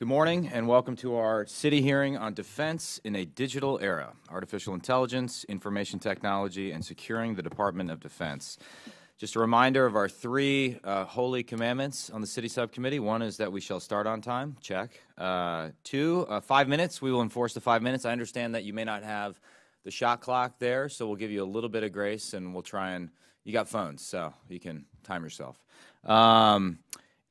Good morning and welcome to our CITI hearing on defense in a digital era, artificial intelligence, information technology, and securing the Department of Defense. Just a reminder of our three uh, holy commandments on the CITI subcommittee. One is that we shall start on time, check. Uh, two, uh, five minutes, we will enforce the five minutes. I understand that you may not have the shot clock there, so we'll give you a little bit of grace and we'll try and, you got phones, so you can time yourself. Um,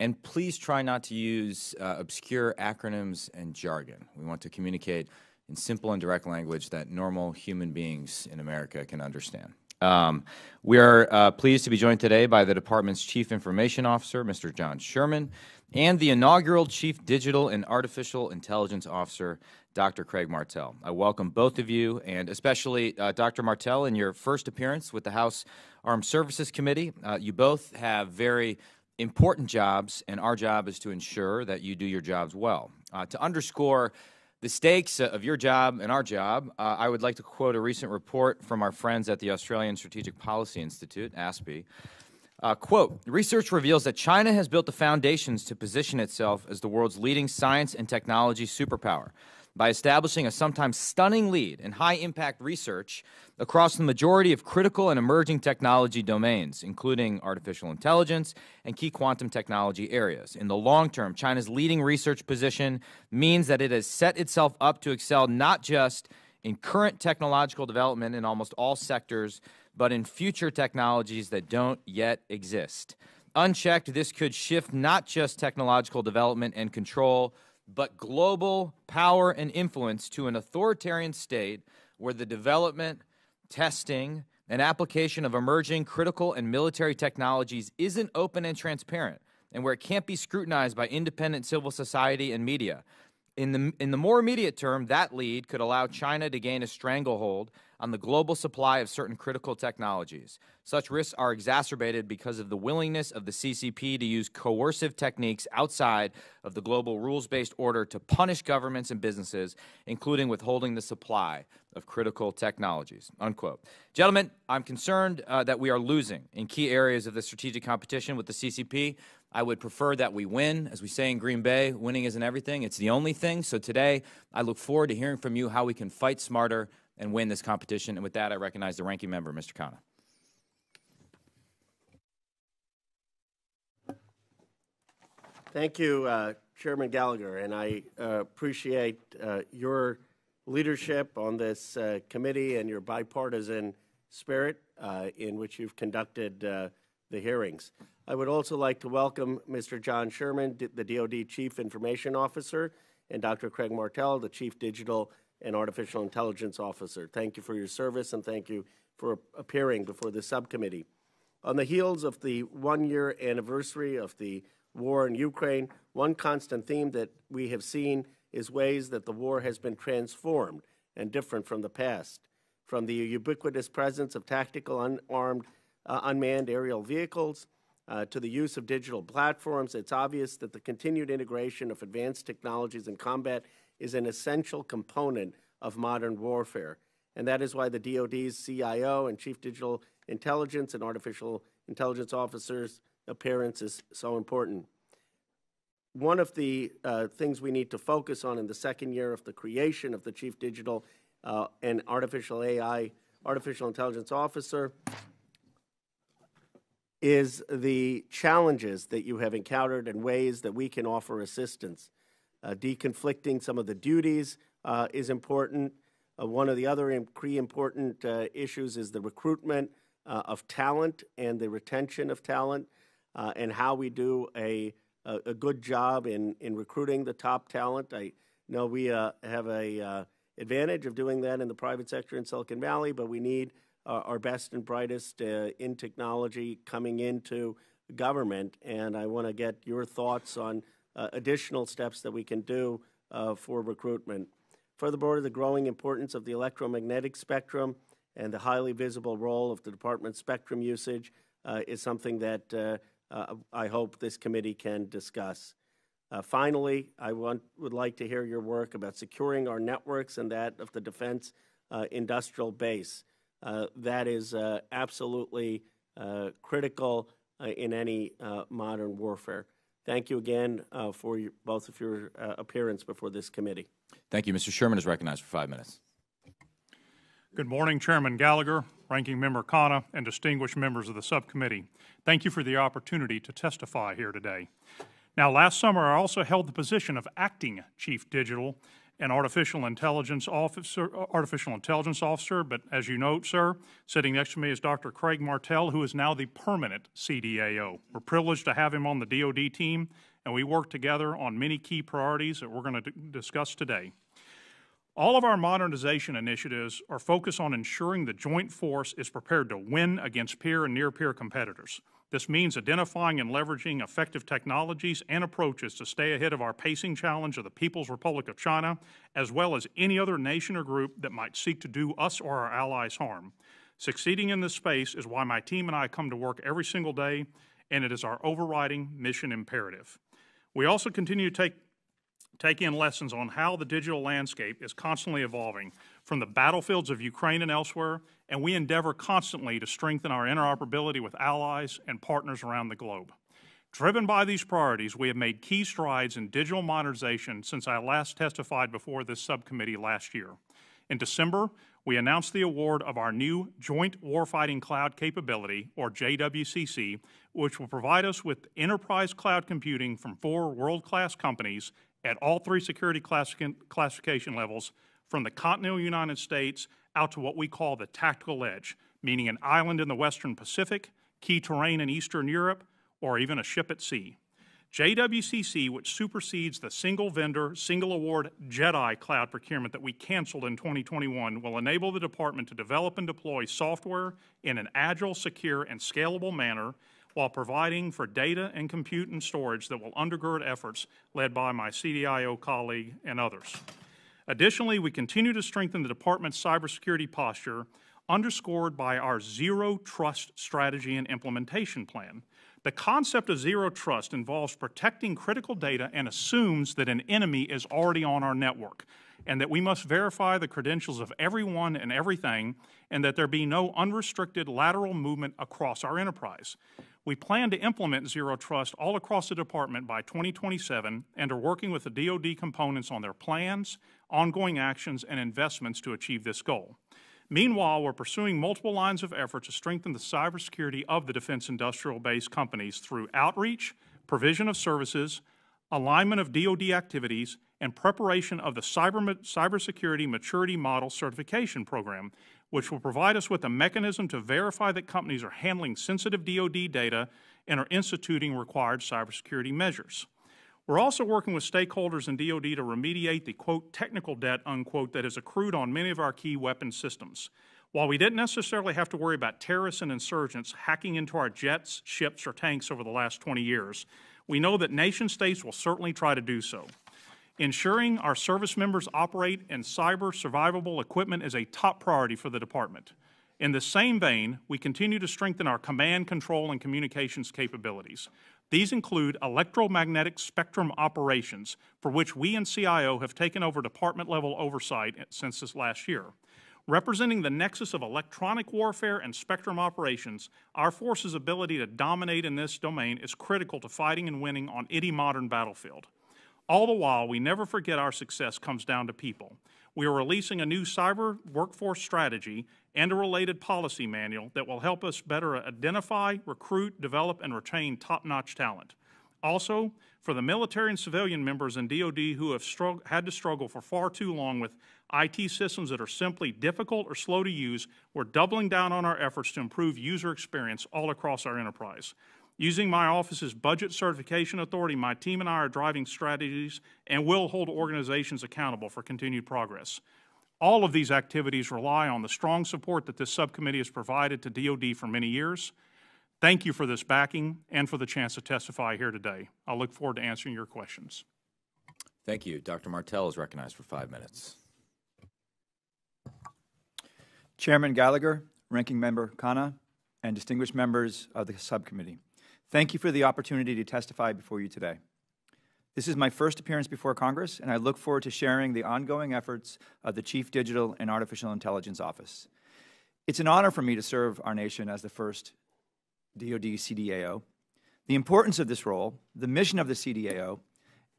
and please try not to use uh, obscure acronyms and jargon. We want to communicate in simple and direct language that normal human beings in America can understand. Um, we are uh, pleased to be joined today by the department's Chief Information Officer, Mr. John Sherman, and the inaugural Chief Digital and Artificial Intelligence Officer, Dr. Craig Martell. I welcome both of you, and especially uh, Dr. Martell in your first appearance with the House Armed Services Committee. Uh, you both have very important jobs, and our job is to ensure that you do your jobs well. Uh, to underscore the stakes of your job and our job, uh, I would like to quote a recent report from our friends at the Australian Strategic Policy Institute, ASPI. Uh, quote, research reveals that China has built the foundations to position itself as the world's leading science and technology superpower by establishing a sometimes stunning lead in high impact research across the majority of critical and emerging technology domains, including artificial intelligence and key quantum technology areas. In the long term, China's leading research position means that it has set itself up to excel not just in current technological development in almost all sectors, but in future technologies that don't yet exist. Unchecked, this could shift not just technological development and control but global power and influence to an authoritarian state where the development, testing, and application of emerging critical and military technologies isn't open and transparent, and where it can't be scrutinized by independent civil society and media. In the, in the more immediate term, that lead could allow China to gain a stranglehold on the global supply of certain critical technologies. Such risks are exacerbated because of the willingness of the CCP to use coercive techniques outside of the global rules based order to punish governments and businesses, including withholding the supply of critical technologies. Unquote. Gentlemen, I'm concerned uh, that we are losing in key areas of the strategic competition with the CCP. I would prefer that we win. As we say in Green Bay, winning isn't everything, it's the only thing. So today, I look forward to hearing from you how we can fight smarter and win this competition. And with that, I recognize the ranking member, Mr. Khanna. Thank you, uh, Chairman Gallagher, and I uh, appreciate uh, your leadership on this uh, committee and your bipartisan spirit uh, in which you've conducted uh, the hearings. I would also like to welcome Mr. John Sherman, the DoD Chief Information Officer, and Dr. Craig Martell, the Chief Digital and Artificial Intelligence Officer. Thank you for your service and thank you for appearing before the subcommittee. On the heels of the one year anniversary of the war in Ukraine, one constant theme that we have seen is ways that the war has been transformed and different from the past. From the ubiquitous presence of tactical unarmed uh, unmanned aerial vehicles uh, to the use of digital platforms, it's obvious that the continued integration of advanced technologies in combat is an essential component of modern warfare. And that is why the DoD's CIO and Chief Digital Intelligence and Artificial Intelligence Officer's appearance is so important. One of the uh, things we need to focus on in the second year of the creation of the Chief Digital uh, and Artificial AI, Artificial Intelligence Officer is the challenges that you have encountered and ways that we can offer assistance. Uh, deconflicting some of the duties uh, is important. Uh, one of the other key important uh, issues is the recruitment of talent and the retention of talent, and how we do a, a, a, good job in, in recruiting the top talent. I know we have a advantage of doing that in the private sector in Silicon Valley, but we need uh, our best and brightest uh, in technology coming into government. And I want to get your thoughts on uh, additional steps that we can do uh, for recruitment. Furthermore, the growing importance of the electromagnetic spectrum and the highly visible role of the department's spectrum usage uh, is something that uh, I hope this committee can discuss. finally, I want, would like to hear your work about securing our networks and that of the defense industrial base. Uh, that is uh, absolutely uh, critical in any modern warfare. thank you again uh, for your, both of your uh, appearance before this committee. Thank you. Mr. Sherman is recognized for five minutes. Good morning, Chairman Gallagher, Ranking Member Khanna, and distinguished members of the subcommittee. Thank you for the opportunity to testify here today. Now, last summer, I also held the position of Acting Chief Digital and Artificial Intelligence Officer, Artificial Intelligence Officer, but as you note, sir, sitting next to me is Dr. Craig Martell, who is now the permanent CDAO. We're privileged to have him on the DoD team, and we work together on many key priorities that we're going to discuss today. All of our modernization initiatives are focused on ensuring the joint force is prepared to win against peer and near peer competitors. This means identifying and leveraging effective technologies and approaches to stay ahead of our pacing challenge of the People's Republic of China, as well as any other nation or group that might seek to do us or our allies harm. Succeeding in this space is why my team and I come to work every single day, and it is our overriding mission imperative. We also continue to take take in lessons on how the digital landscape is constantly evolving from the battlefields of Ukraine and elsewhere, and we endeavor constantly to strengthen our interoperability with allies and partners around the globe. Driven by these priorities, we have made key strides in digital modernization since I last testified before this subcommittee last year. In December, we announced the award of our new Joint Warfighting Cloud Capability, or JWCC, which will provide us with enterprise cloud computing from four world-class companies at all three security classification levels from the continental United States out to what we call the tactical edge, meaning an island in the western Pacific, key terrain in eastern Europe, or even a ship at sea. JWCC, which supersedes the single vendor, single award JEDI cloud procurement that we canceled in 2021, will enable the department to develop and deploy software in an agile, secure, and scalable manner while providing for data and compute and storage that will undergird efforts led by my CDAO colleague and others. Additionally, we continue to strengthen the department's cybersecurity posture, underscored by our zero trust strategy and implementation plan. The concept of zero trust involves protecting critical data and assumes that an enemy is already on our network, and that we must verify the credentials of everyone and everything, and that there be no unrestricted lateral movement across our enterprise. We plan to implement Zero Trust all across the department by 2027 and are working with the DoD components on their plans, ongoing actions, and investments to achieve this goal. Meanwhile, we're pursuing multiple lines of effort to strengthen the cybersecurity of the defense industrial base companies through outreach, provision of services, alignment of DoD activities, and preparation of the cyber, Cybersecurity Maturity Model Certification Program, which will provide us with a mechanism to verify that companies are handling sensitive DoD data and are instituting required cybersecurity measures. We're also working with stakeholders in DoD to remediate the, quote, technical debt, unquote, that has accrued on many of our key weapon systems. While we didn't necessarily have to worry about terrorists and insurgents hacking into our jets, ships, or tanks over the last 20 years, we know that nation states will certainly try to do so. Ensuring our service members operate in cyber survivable equipment is a top priority for the Department. In the same vein, we continue to strengthen our command, control, and communications capabilities. These include electromagnetic spectrum operations, for which we and CIO have taken over department level oversight since this last year. Representing the nexus of electronic warfare and spectrum operations, our force's ability to dominate in this domain is critical to fighting and winning on any modern battlefield. All the while, we never forget our success comes down to people. We are releasing a new cyber workforce strategy and a related policy manual that will help us better identify, recruit, develop, and retain top-notch talent. Also, for the military and civilian members in DoD who have had to struggle for far too long with IT systems that are simply difficult or slow to use, we're doubling down on our efforts to improve user experience all across our enterprise. Using my office's budget certification authority, my team and I are driving strategies and will hold organizations accountable for continued progress. All of these activities rely on the strong support that this subcommittee has provided to DoD for many years. Thank you for this backing and for the chance to testify here today. I look forward to answering your questions. Thank you. Dr. Martell is recognized for five minutes. Chairman Gallagher, Ranking Member Khanna, and distinguished members of the subcommittee. Thank you for the opportunity to testify before you today. This is my first appearance before Congress, and I look forward to sharing the ongoing efforts of the Chief Digital and Artificial Intelligence Office. It's an honor for me to serve our nation as the first DoD CDAO. The importance of this role, the mission of the CDAO,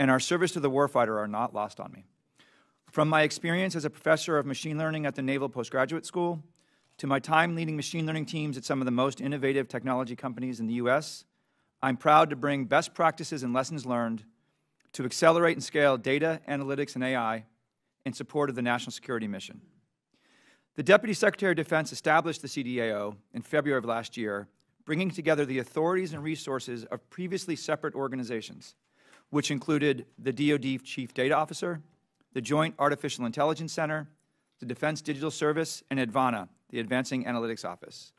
and our service to the warfighter are not lost on me. From my experience as a professor of machine learning at the Naval Postgraduate School, to my time leading machine learning teams at some of the most innovative technology companies in the U.S., I'm proud to bring best practices and lessons learned to accelerate and scale data, analytics, and AI in support of the national security mission. The Deputy Secretary of Defense established the CDAO in February of last year, bringing together the authorities and resources of previously separate organizations, which included the DoD Chief Data Officer, the Joint Artificial Intelligence Center, the Defense Digital Service, and Advana, the Advancing Analytics Office.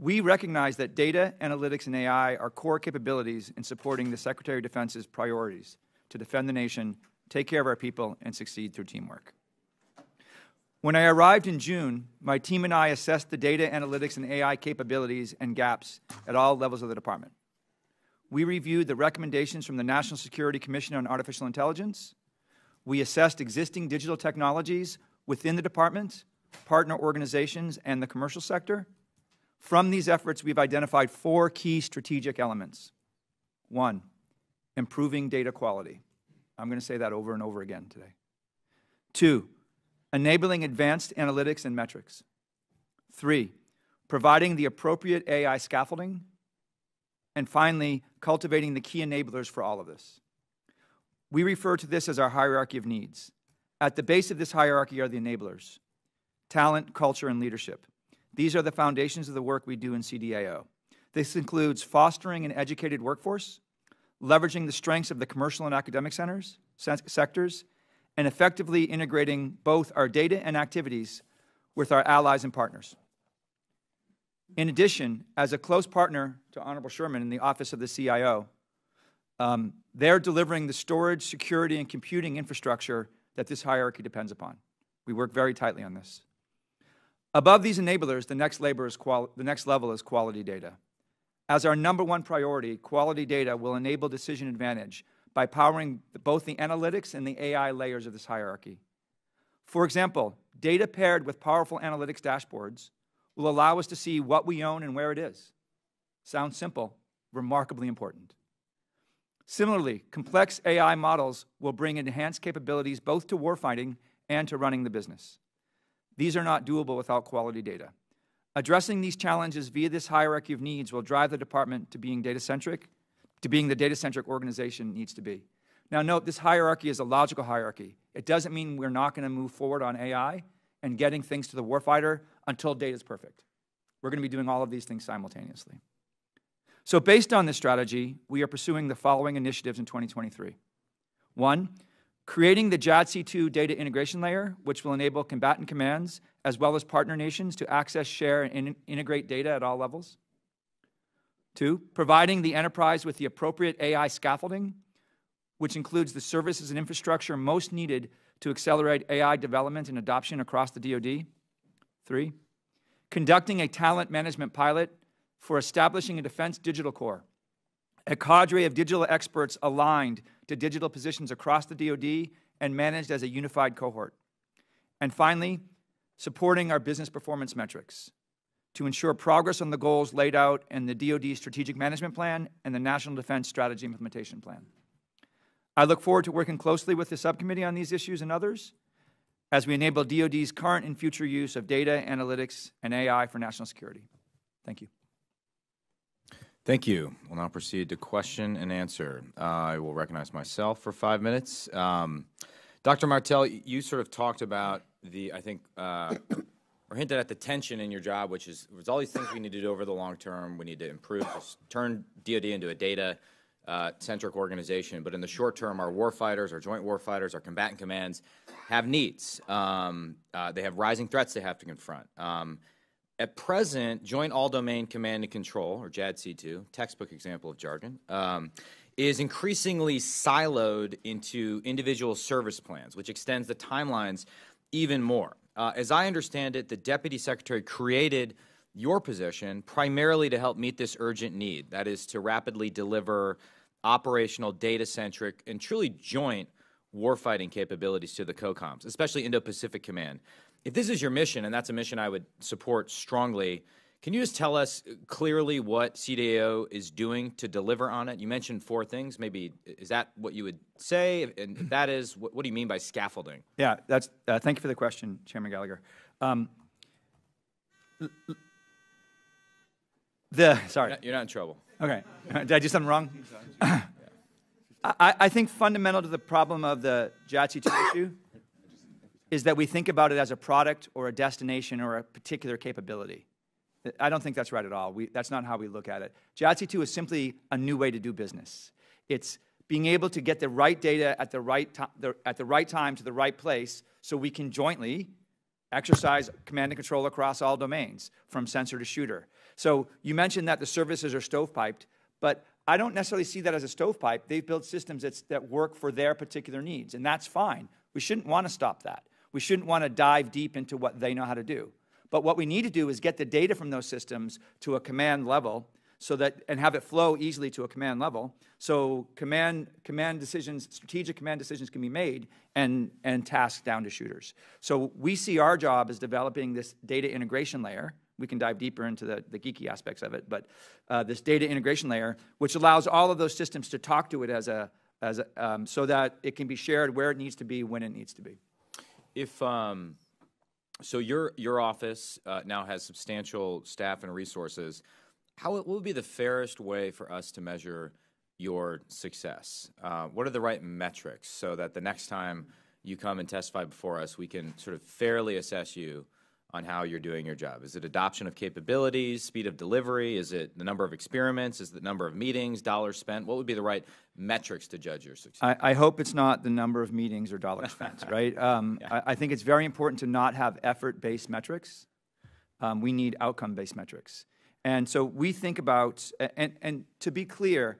We recognize that data, analytics, and AI are core capabilities in supporting the Secretary of Defense's priorities to defend the nation, take care of our people, and succeed through teamwork. When I arrived in June, my team and I assessed the data, analytics, and AI capabilities and gaps at all levels of the department. We reviewed the recommendations from the National Security Commission on Artificial Intelligence. We assessed existing digital technologies within the department, partner organizations, and the commercial sector. From these efforts, we've identified four key strategic elements. One, improving data quality. I'm going to say that over and over again today. Two, enabling advanced analytics and metrics. Three, providing the appropriate AI scaffolding. And finally, cultivating the key enablers for all of this. We refer to this as our hierarchy of needs. At the base of this hierarchy are the enablers talent, culture, and leadership. These are the foundations of the work we do in CDAO. This includes fostering an educated workforce, leveraging the strengths of the commercial and academic centers, sectors, and effectively integrating both our data and activities with our allies and partners. In addition, as a close partner to Honorable Sherman in the Office of the CIO, um, they're delivering the storage, security, and computing infrastructure that this hierarchy depends upon. We work very tightly on this. Above these enablers, the next, is the next level is quality data. As our number one priority, quality data will enable decision advantage by powering both the analytics and the AI layers of this hierarchy. For example, data paired with powerful analytics dashboards will allow us to see what we own and where it is. Sounds simple, remarkably important. Similarly, complex AI models will bring enhanced capabilities both to warfighting and to running the business. These are not doable without quality data. Addressing these challenges via this hierarchy of needs will drive the department to being data-centric, to being the data-centric organization needs to be. Now note, this hierarchy is a logical hierarchy. It doesn't mean we're not going to move forward on AI and getting things to the warfighter until data is perfect. We're going to be doing all of these things simultaneously. So based on this strategy, we are pursuing the following initiatives in 2023. One, creating the JADC2 data integration layer, which will enable combatant commands as well as partner nations to access, share, and in integrate data at all levels. Two, providing the enterprise with the appropriate AI scaffolding, which includes the services and infrastructure most needed to accelerate AI development and adoption across the DoD. Three, conducting a talent management pilot for establishing a Defense Digital Corps, a cadre of digital experts aligned to digital positions across the DoD and managed as a unified cohort. And finally, supporting our business performance metrics to ensure progress on the goals laid out in the DoD Strategic Management Plan and the National Defense Strategy Implementation Plan. I look forward to working closely with the subcommittee on these issues and others as we enable DoD's current and future use of data, analytics, and AI for national security. Thank you. Thank you. We'll now proceed to question and answer. Uh, I will recognize myself for five minutes. Um, Dr. Martell, you sort of talked about the, I think, uh, or hinted at the tension in your job, which is there's all these things we need to do over the long term. We need to improve, turn DoD into a data uh, centric organization. But in the short term, our warfighters, our joint warfighters, our combatant commands have needs. Um, uh, they have rising threats they have to confront. Um, at present, Joint All Domain Command and Control, or JADC2, textbook example of jargon, um, is increasingly siloed into individual service plans, which extends the timelines even more. Uh, as I understand it, the Deputy Secretary created your position primarily to help meet this urgent need that is, to rapidly deliver operational, data centric, and truly joint warfighting capabilities to the COCOMs, especially Indo Pacific Command. If this is your mission, and that's a mission I would support strongly, Can you just tell us clearly what CDAO is doing to deliver on it? You mentioned four things. Maybe is that what you would say? And if that is, what, what do you mean by scaffolding? Yeah, that's, uh, thank you for the question, Chairman Gallagher. Um, the, sorry. You're not in trouble. Okay. Did I do something wrong? I, I think fundamental to the problem of the JADC2 issue is that we think about it as a product or a destination or a particular capability. I don't think that's right at all. We, that's not how we look at it. JADC2 is simply a new way to do business. It's being able to get the right data at the right, the, at the right time to the right place so we can jointly exercise command and control across all domains, from sensor to shooter. So you mentioned that the services are stovepiped, but I don't necessarily see that as a stovepipe. They've built systems that work for their particular needs, and that's fine. We shouldn't want to stop that. We shouldn't want to dive deep into what they know how to do. But what we need to do is get the data from those systems to a command level so that and have it flow easily to a command level so command command decisions strategic command decisions can be made and and tasked down to shooters so we see our job as developing this data integration layer we can dive deeper into the, the geeky aspects of it but uh, this data integration layer which allows all of those systems to talk to it as a as a, um, so that it can be shared where it needs to be when it needs to be if um, so your your office uh, now has substantial staff and resources how what would be the fairest way for us to measure your success? Uh, what are the right metrics so that the next time you come and testify before us, we can sort of fairly assess you on how you're doing your job? Is it adoption of capabilities, speed of delivery? Is it the number of experiments? Is it the number of meetings, dollars spent? What would be the right metrics to judge your success? I, I hope it's not the number of meetings or dollars spent, right? Um, yeah. I, I, think it's very important to not have effort-based metrics. Um, we need outcome-based metrics. And so we think about, and, and to be clear,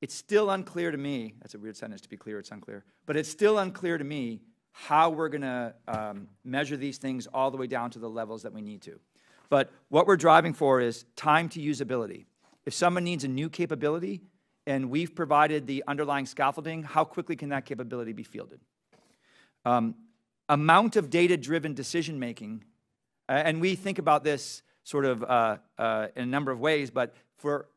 it's still unclear to me, that's a weird sentence, to be clear, it's unclear, but it's still unclear to me how we're going to um, measure these things all the way down to the levels that we need to. But what we're driving for is time to usability. If someone needs a new capability and we've provided the underlying scaffolding, how quickly can that capability be fielded? Um, amount of data-driven decision making, and we think about this sort of uh, uh, in a number of ways, but for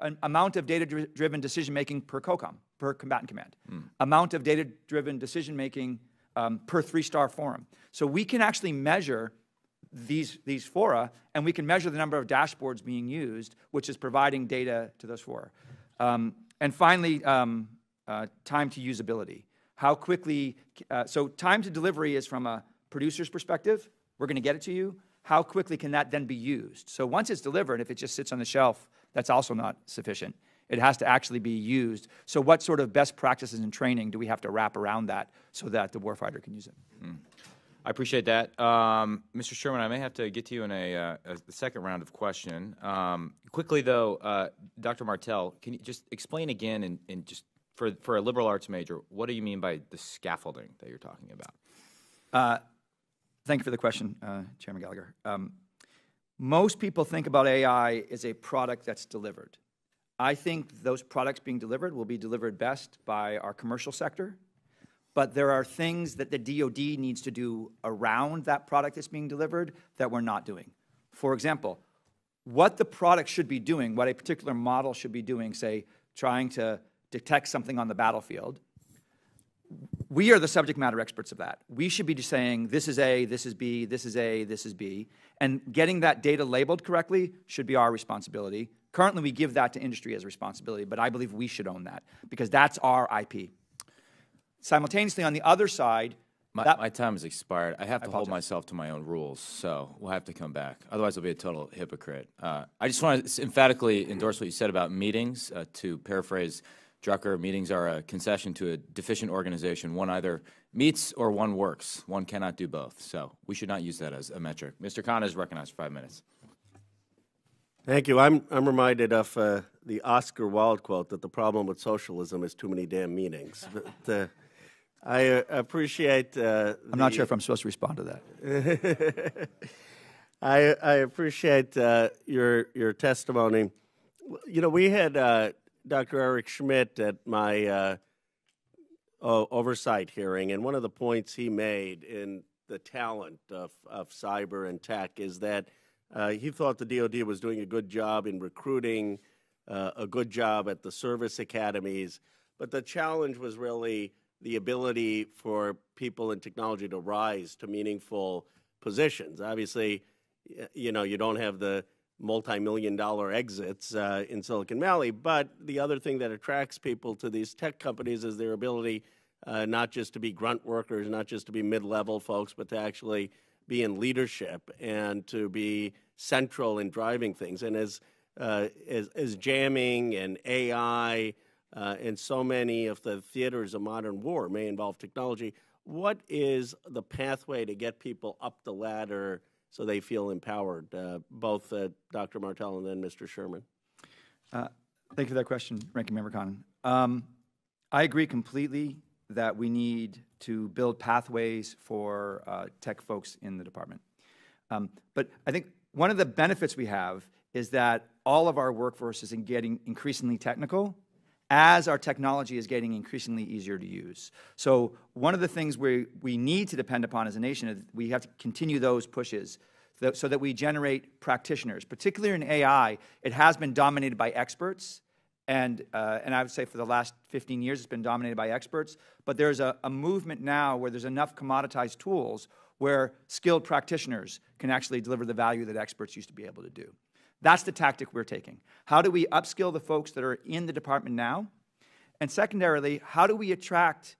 an amount of data-driven decision-making per COCOM, per combatant command, mm. amount of data-driven decision-making um, per three-star forum. So we can actually measure these, these fora, and we can measure the number of dashboards being used, which is providing data to those fora. Um, and finally, um, uh, time to usability. How quickly, uh, so time to delivery is from a producer's perspective, we're going to get it to you how quickly can that then be used? So once it's delivered, if it just sits on the shelf, that's also not sufficient. It has to actually be used. So what sort of best practices and training do we have to wrap around that so that the warfighter can use it? Mm. I appreciate that. Um, Mr. Sherman, I may have to get to you in a, uh, a second round of question. Um, quickly, though, uh, Dr. Martell, can you just explain again, and, and just for, for a liberal arts major, what do you mean by the scaffolding that you're talking about? Uh, Thank you for the question, uh, Chairman Gallagher. Um, most people think about AI as a product that's delivered. I think those products being delivered will be delivered best by our commercial sector, but there are things that the DoD needs to do around that product that's being delivered that we're not doing. For example, what the product should be doing, what a particular model should be doing, say, trying to detect something on the battlefield, we are the subject matter experts of that. We should be saying, this is A, this is B, this is A, this is B. And getting that data labeled correctly should be our responsibility. Currently, we give that to industry as a responsibility, but I believe we should own that because that's our IP. Simultaneously, on the other side, my, that, my time has expired. I have to I hold myself to my own rules, so we'll have to come back. Otherwise, I'll be a total hypocrite. Uh, I just want to emphatically endorse what you said about meetings. Uh, to paraphrase Drucker, meetings are a concession to a deficient organization. One either meets or one works. One cannot do both. So we should not use that as a metric. Mr. Khanna is recognized for five minutes. Thank you. I'm, I'm reminded of uh, the Oscar Wilde quote that the problem with socialism is too many damn meetings. but, uh, I uh, appreciate. Uh, I'm not sure if I'm supposed to respond to that. I, I appreciate uh, your your testimony. You know, we had uh, Dr. Eric Schmidt at my uh, oversight hearing, and one of the points he made in the talent of, of cyber and tech is that Uh, he thought the DoD was doing a good job in recruiting, uh, a good job at the service academies, but the challenge was really the ability for people in technology to rise to meaningful positions. Obviously, you know, you don't have the multi-million dollar exits uh, in Silicon Valley, but the other thing that attracts people to these tech companies is their ability uh, not just to be grunt workers, not just to be mid-level folks, but to actually be in leadership and to be central in driving things. And as uh, as, as, jamming and AI uh, and so many of the theaters of modern war may involve technology, what is the pathway to get people up the ladder so they feel empowered? Uh, both uh, Dr. Martell and then Mr. Sherman. Uh, thank you for that question, Ranking Member Khanna. Um, I agree completely that we need to build pathways for uh, tech folks in the department. Um, but I think one of the benefits we have is that all of our workforce is getting increasingly technical as our technology is getting increasingly easier to use. So one of the things we, we need to depend upon as a nation is we have to continue those pushes so that we generate practitioners. Particularly in AI, it has been dominated by experts, and, uh, and I would say for the last 15 years, it's been dominated by experts. But there's a, a movement now where there's enough commoditized tools where skilled practitioners can actually deliver the value that experts used to be able to do. That's the tactic we're taking. How do we upskill the folks that are in the department now? And secondarily, how do we attract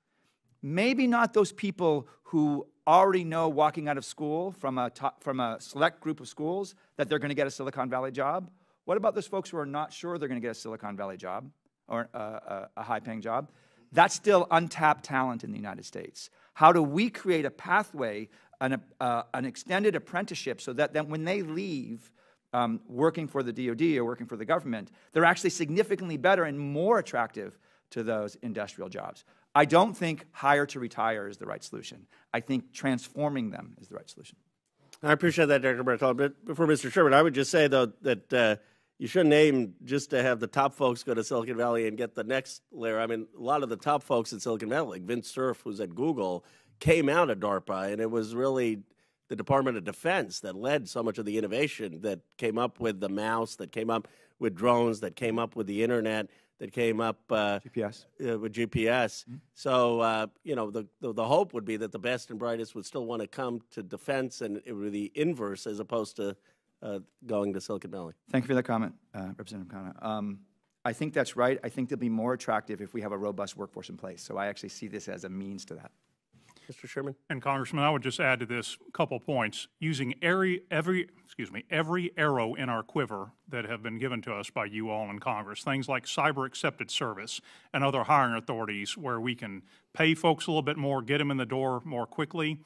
maybe not those people who already know walking out of school from a, top, from a select group of schools that they're going to get a Silicon Valley job, what about those folks who are not sure they're going to get a Silicon Valley job or uh, a, a high paying job? That's still untapped talent in the United States. How do we create a pathway, an, uh, an extended apprenticeship, so that then when they leave um, working for the DoD or working for the government, they're actually significantly better and more attractive to those industrial jobs? I don't think hire to retire is the right solution. I think transforming them is the right solution. I appreciate that, Dr. Martell. But before Mr. Sherman, I would just say, though, that uh, you shouldn't aim just to have the top folks go to Silicon Valley and get the next layer. I mean, a lot of the top folks in Silicon Valley, like Vince Cerf, who's at Google, came out of DARPA, and it was really the Department of Defense that led so much of the innovation that came up with the mouse, that came up with drones, that came up with the internet, that came up uh, GPS uh, with GPS. Mm-hmm. So uh, you know, the, the, the hope would be that the best and brightest would still want to come to defense, and it would be the inverse as opposed to uh, going to Silicon Valley. Thank you for that comment, uh, Representative Khanna. Um, I think that's right. I think they'll be more attractive if we have a robust workforce in place. So I actually see this as a means to that. Mr. Sherman? And Congressman, I would just add to this a couple points. Using every, every, excuse me, every arrow in our quiver that have been given to us by you all in Congress, things like cyber accepted service and other hiring authorities where we can pay folks a little bit more, get them in the door more quickly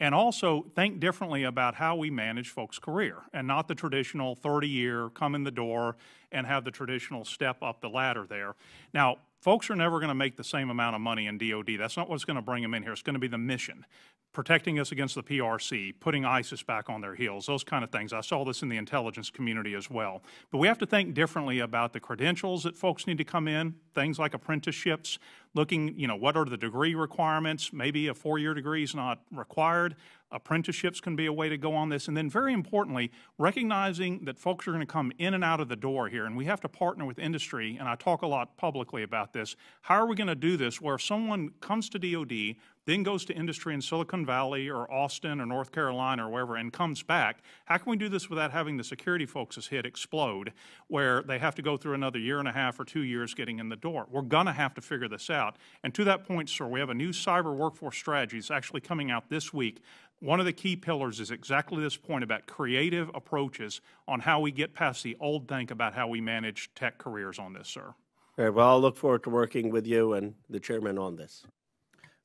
and also think differently about how we manage folks' career and not the traditional 30 year come in the door and have the traditional step up the ladder there. Now, folks are never going to make the same amount of money in DoD. That's not what's going to bring them in here. It's going to be the mission protecting us against the PRC, putting ISIS back on their heels, those kind of things. I saw this in the intelligence community as well. But we have to think differently about the credentials that folks need to come in, things like apprenticeships, looking, you know, what are the degree requirements? Maybe a four-year degree is not required. Apprenticeships can be a way to go on this. And then very importantly, recognizing that folks are going to come in and out of the door here, and we have to partner with industry, and I talk a lot publicly about this. How are we going to do this where someone comes to DOD, then goes to industry in Silicon Valley or Austin or North Carolina or wherever and comes back, how can we do this without having the security folks' hit explode where they have to go through another year and a half or two years getting in the door? We're going to have to figure this out. And to that point, sir, we have a new cyber workforce strategy. that's actually coming out this week. One of the key pillars is exactly this point about creative approaches on how we get past the old think about how we manage tech careers on this, sir. Right, well, I'll look forward to working with you and the chairman on this.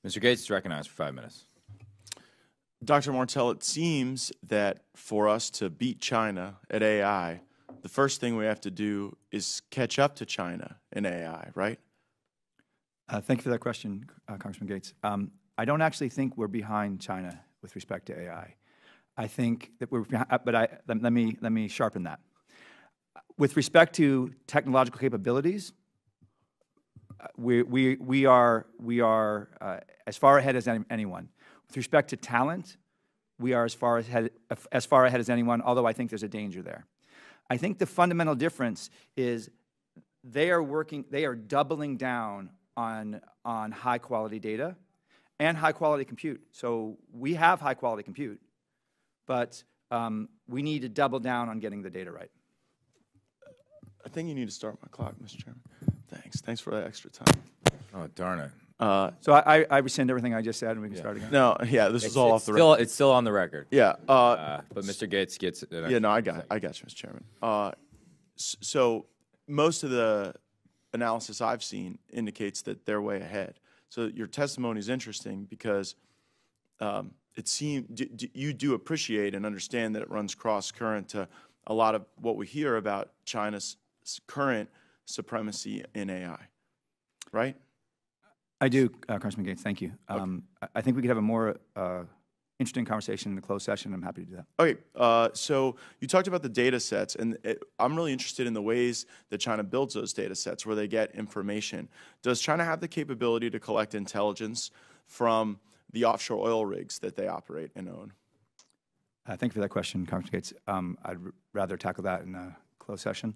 Mr. Gates is recognized for five minutes. Dr. Martell, it seems that for us to beat China at AI, the first thing we have to do is catch up to China in AI, right? Uh, thank you for that question, uh, Congressman Gates. Um, I don't actually think we're behind China with respect to AI. I think that we're, behind, but I, let, let, me, let me sharpen that. With respect to technological capabilities, we, we, we are, we are uh, as far ahead as any, anyone. With respect to talent, we are as far ahead, as far ahead as anyone, although I think there's a danger there. I think the fundamental difference is they are working, they are doubling down on, on high quality data and high quality compute. So we have high quality compute, but um, we need to double down on getting the data right. I think you need to start my clock, Mr. Chairman. Thanks. Thanks for that extra time. Oh, darn it. Uh, So I, I- I rescind everything I just said, and we can start again. no, yeah, this It's, is all off the still, record. it's still on the record. Yeah, uh, Uh, but Mr. Gates gets it. yeah, no, I got it. I got you, Mr. Chairman. Uh, s- so most of the analysis I've seen indicates that they're way ahead. So your testimony is interesting because um, it seems d- d- you do appreciate and understand that it runs cross current to a lot of what we hear about China's s- current supremacy in AI, right? I do, uh, Congressman Gates, thank you. Um, I- I think we could have a more uh, interesting conversation in the closed session. I'm happy to do that. Okay, uh, so you talked about the data sets, and it, I'm really interested in the ways that China builds those data sets, where they get information. Does China have the capability to collect intelligence from the offshore oil rigs that they operate and own? Uh, Thank you for that question, Congressman Gates. Um, I'd rather tackle that in a closed session.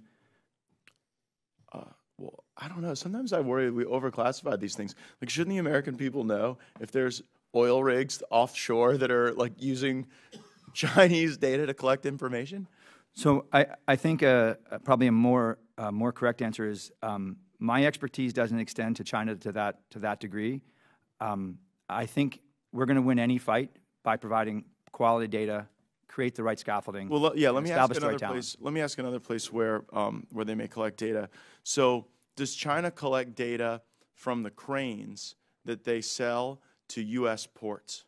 Well, I don't know. Sometimes I worry we overclassify these things. Like, shouldn't the American people know if there's oil rigs offshore that are like using Chinese data to collect information? So I, I think uh, uh, probably a more, uh, more correct answer is um, my expertise doesn't extend to China to that, to that degree. Um, I think we're going to win any fight by providing quality data, create the right scaffolding. Well, yeah. Let me ask another place. Let me ask another place where um, where they may collect data. So, does China collect data from the cranes that they sell to U.S. ports?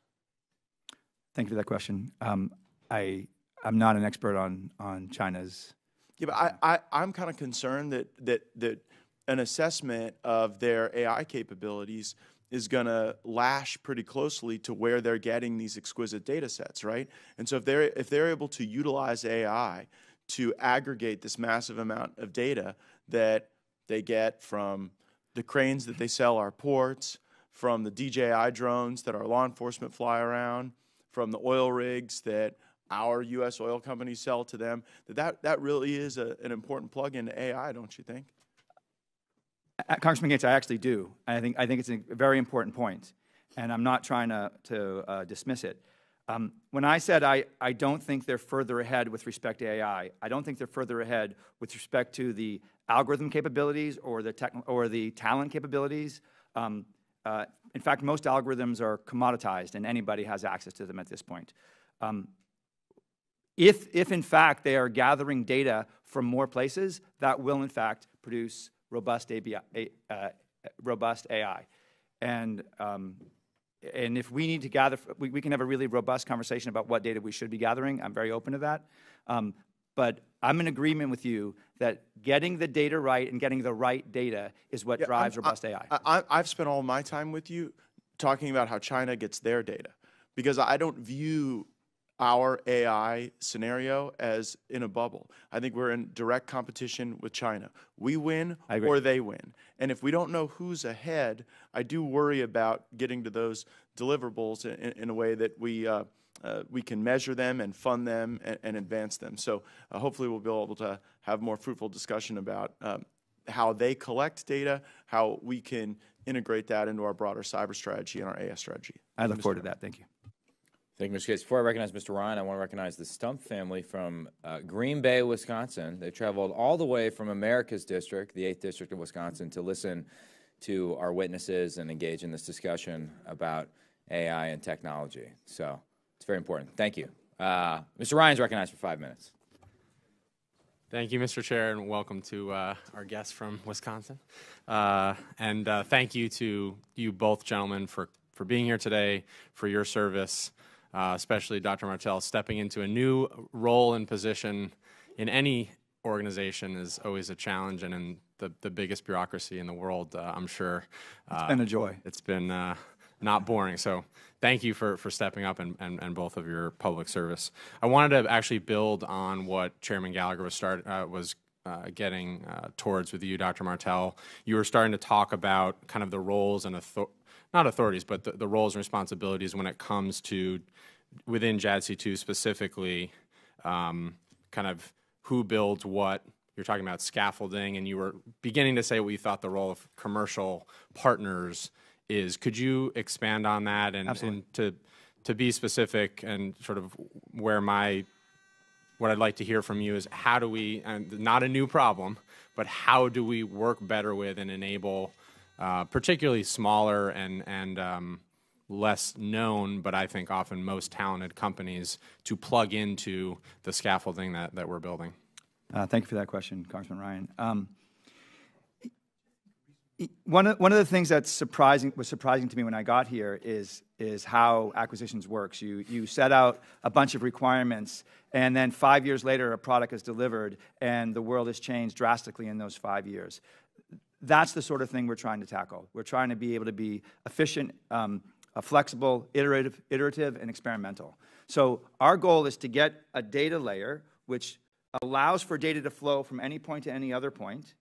Thank you for that question. Um, I, I'm not an expert on, on China's. Yeah, but I, I I'm kind of concerned that that that an assessment of their AI capabilities is going to lash pretty closely to where they're getting these exquisite data sets, right? And so if they're if they're able to utilize AI to aggregate this massive amount of data that they get from the cranes that they sell our ports, from the DJI drones that our law enforcement fly around, from the oil rigs that our U.S. oil companies sell to them, that that, that really is a, an important plug into AI, don't you think? Congressman Gates, I actually do. I think, I think it's a very important point, and I'm not trying to, to uh, dismiss it. Um, when I said I, I don't think they're further ahead with respect to AI, I don't think they're further ahead with respect to the algorithm capabilities or the, tech, or the talent capabilities. Um, uh, in fact, most algorithms are commoditized, and anybody has access to them at this point. Um, if, if in fact they are gathering data from more places, that will in fact produce robust, ABI, uh, robust AI. And, um, and if we need to gather, we, we can have a really robust conversation about what data we should be gathering. I'm very open to that. Um, but I'm in agreement with you that getting the data right and getting the right data is what drives I'm- robust AI. I, I, I've spent all my time with you talking about how China gets their data because I don't view our AI scenario as in a bubble. I think we're in direct competition with China. We win or they win. And if we don't know who's ahead, I do worry about getting to those deliverables in, in a way that we. Uh, uh, we can measure them and fund them and, and advance them. So uh, hopefully we'll be able to have more fruitful discussion about um, how they collect data, how we can integrate that into our broader cyber strategy and our AS strategy. I look forward to that. Thank you. Thank you, Mr. Gates. Before I recognize Mr. Ryan, I want to recognize the Stump family from uh, Green Bay, Wisconsin. They traveled all the way from America's district, the 8th District of Wisconsin, to listen to our witnesses and engage in this discussion about AI and technology. So it's very important. Thank you. Uh, Mr. Ryan's recognized for five minutes. Thank you, Mr. Chair, and welcome to uh, our guests from Wisconsin. Uh, and uh, thank you to you both gentlemen for, for being here today, for your service, uh, especially Dr. Martell stepping into a new role and position in any organization is always a challenge, and in the, the biggest bureaucracy in the world, uh, I'm sure. Uh, been a joy. It's been uh, not boring. So thank you for, for stepping up and, and, and both of your public service. I wanted to actually build on what Chairman Gallagher was start uh, was uh, getting uh, towards with you, Dr. Martell. You were starting to talk about kind of the roles and author- not authorities, but the, the roles and responsibilities when it comes to within JADC2 specifically, um, kind of who builds what. You're talking about scaffolding, and you were beginning to say what you thought the role of commercial partners is. Could you expand on that and, and to to be specific and sort of where my what I'd like to hear from you is how do we, and not a new problem, but how do we work better with and enable, uh, particularly smaller and and um, less known, but I think often most talented companies to plug into the scaffolding that, that we're building? Uh, thank you for that question, Congressman Ryan. Um, one of, one of the things that's surprising was surprising to me when I got here is is how acquisitions works. You you set out a bunch of requirements, and then five years later, a product is delivered, and the world has changed drastically in those five years. That's the sort of thing we're trying to tackle. We're trying to be able to be efficient, um, flexible, iterative, iterative, and experimental. So our goal is to get a data layer which allows for data to flow from any point to any other point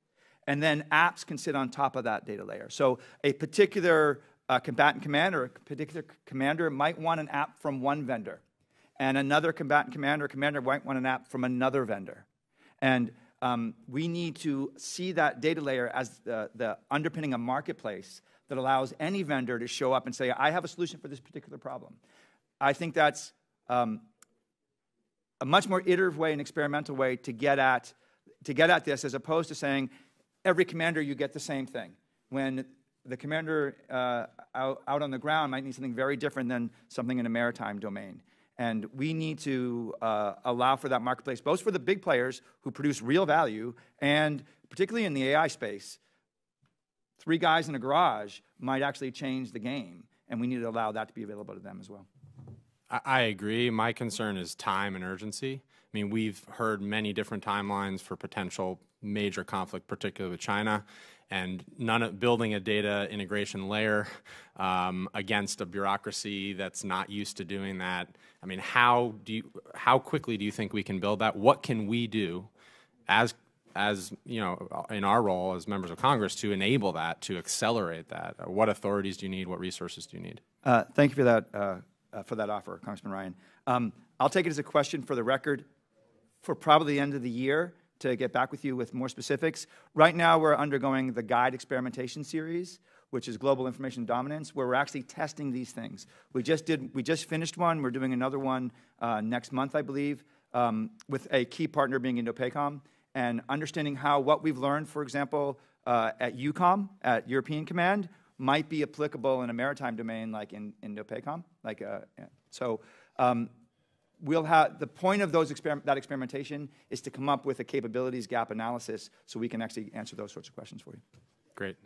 and then apps can sit on top of that data layer. So a particular uh, combatant commander, a particular commander might want an app from one vendor, and another combatant commander commander might want an app from another vendor. And um, we need to see that data layer as the, the underpinning a marketplace that allows any vendor to show up and say, I have a solution for this particular problem. I think that's um, a much more iterative way and experimental way to get at to get at this as opposed to saying every commander, you get the same thing. When the commander uh, out, out, on the ground might need something very different than something in a maritime domain. And we need to uh, allow for that marketplace, both for the big players who produce real value, and particularly in the AI space, three guys in a garage might actually change the game, and we need to allow that to be available to them as well. I agree. My concern is time and urgency. I mean, we've heard many different timelines for potential major conflict, particularly with China, and none of, building a data integration layer um, against a bureaucracy that's not used to doing that. I mean, how do you, how quickly do you think we can build that? What can we do as as you know, in our role as members of Congress to enable that, to accelerate that? What authorities do you need? What resources do you need? Uh, thank you for that, uh, uh, for that offer, Congressman Ryan. Um, I'll take it as a question for the record for probably the end of the year to get back with you with more specifics. Right now, we're undergoing the GIDE experimentation series, which is global information dominance, where we're actually testing these things. We just did. We just finished one. We're doing another one uh, next month, I believe, um, with a key partner being INDOPACOM, and understanding how what we've learned, for example, uh, at EUCOM, at European Command, might be applicable in a maritime domain like in INDOPACOM. Like, uh, so. Um, we'll have the point of those exper that experimentation is to come up with a capabilities gap analysis so we can actually answer those sorts of questions for you. Great.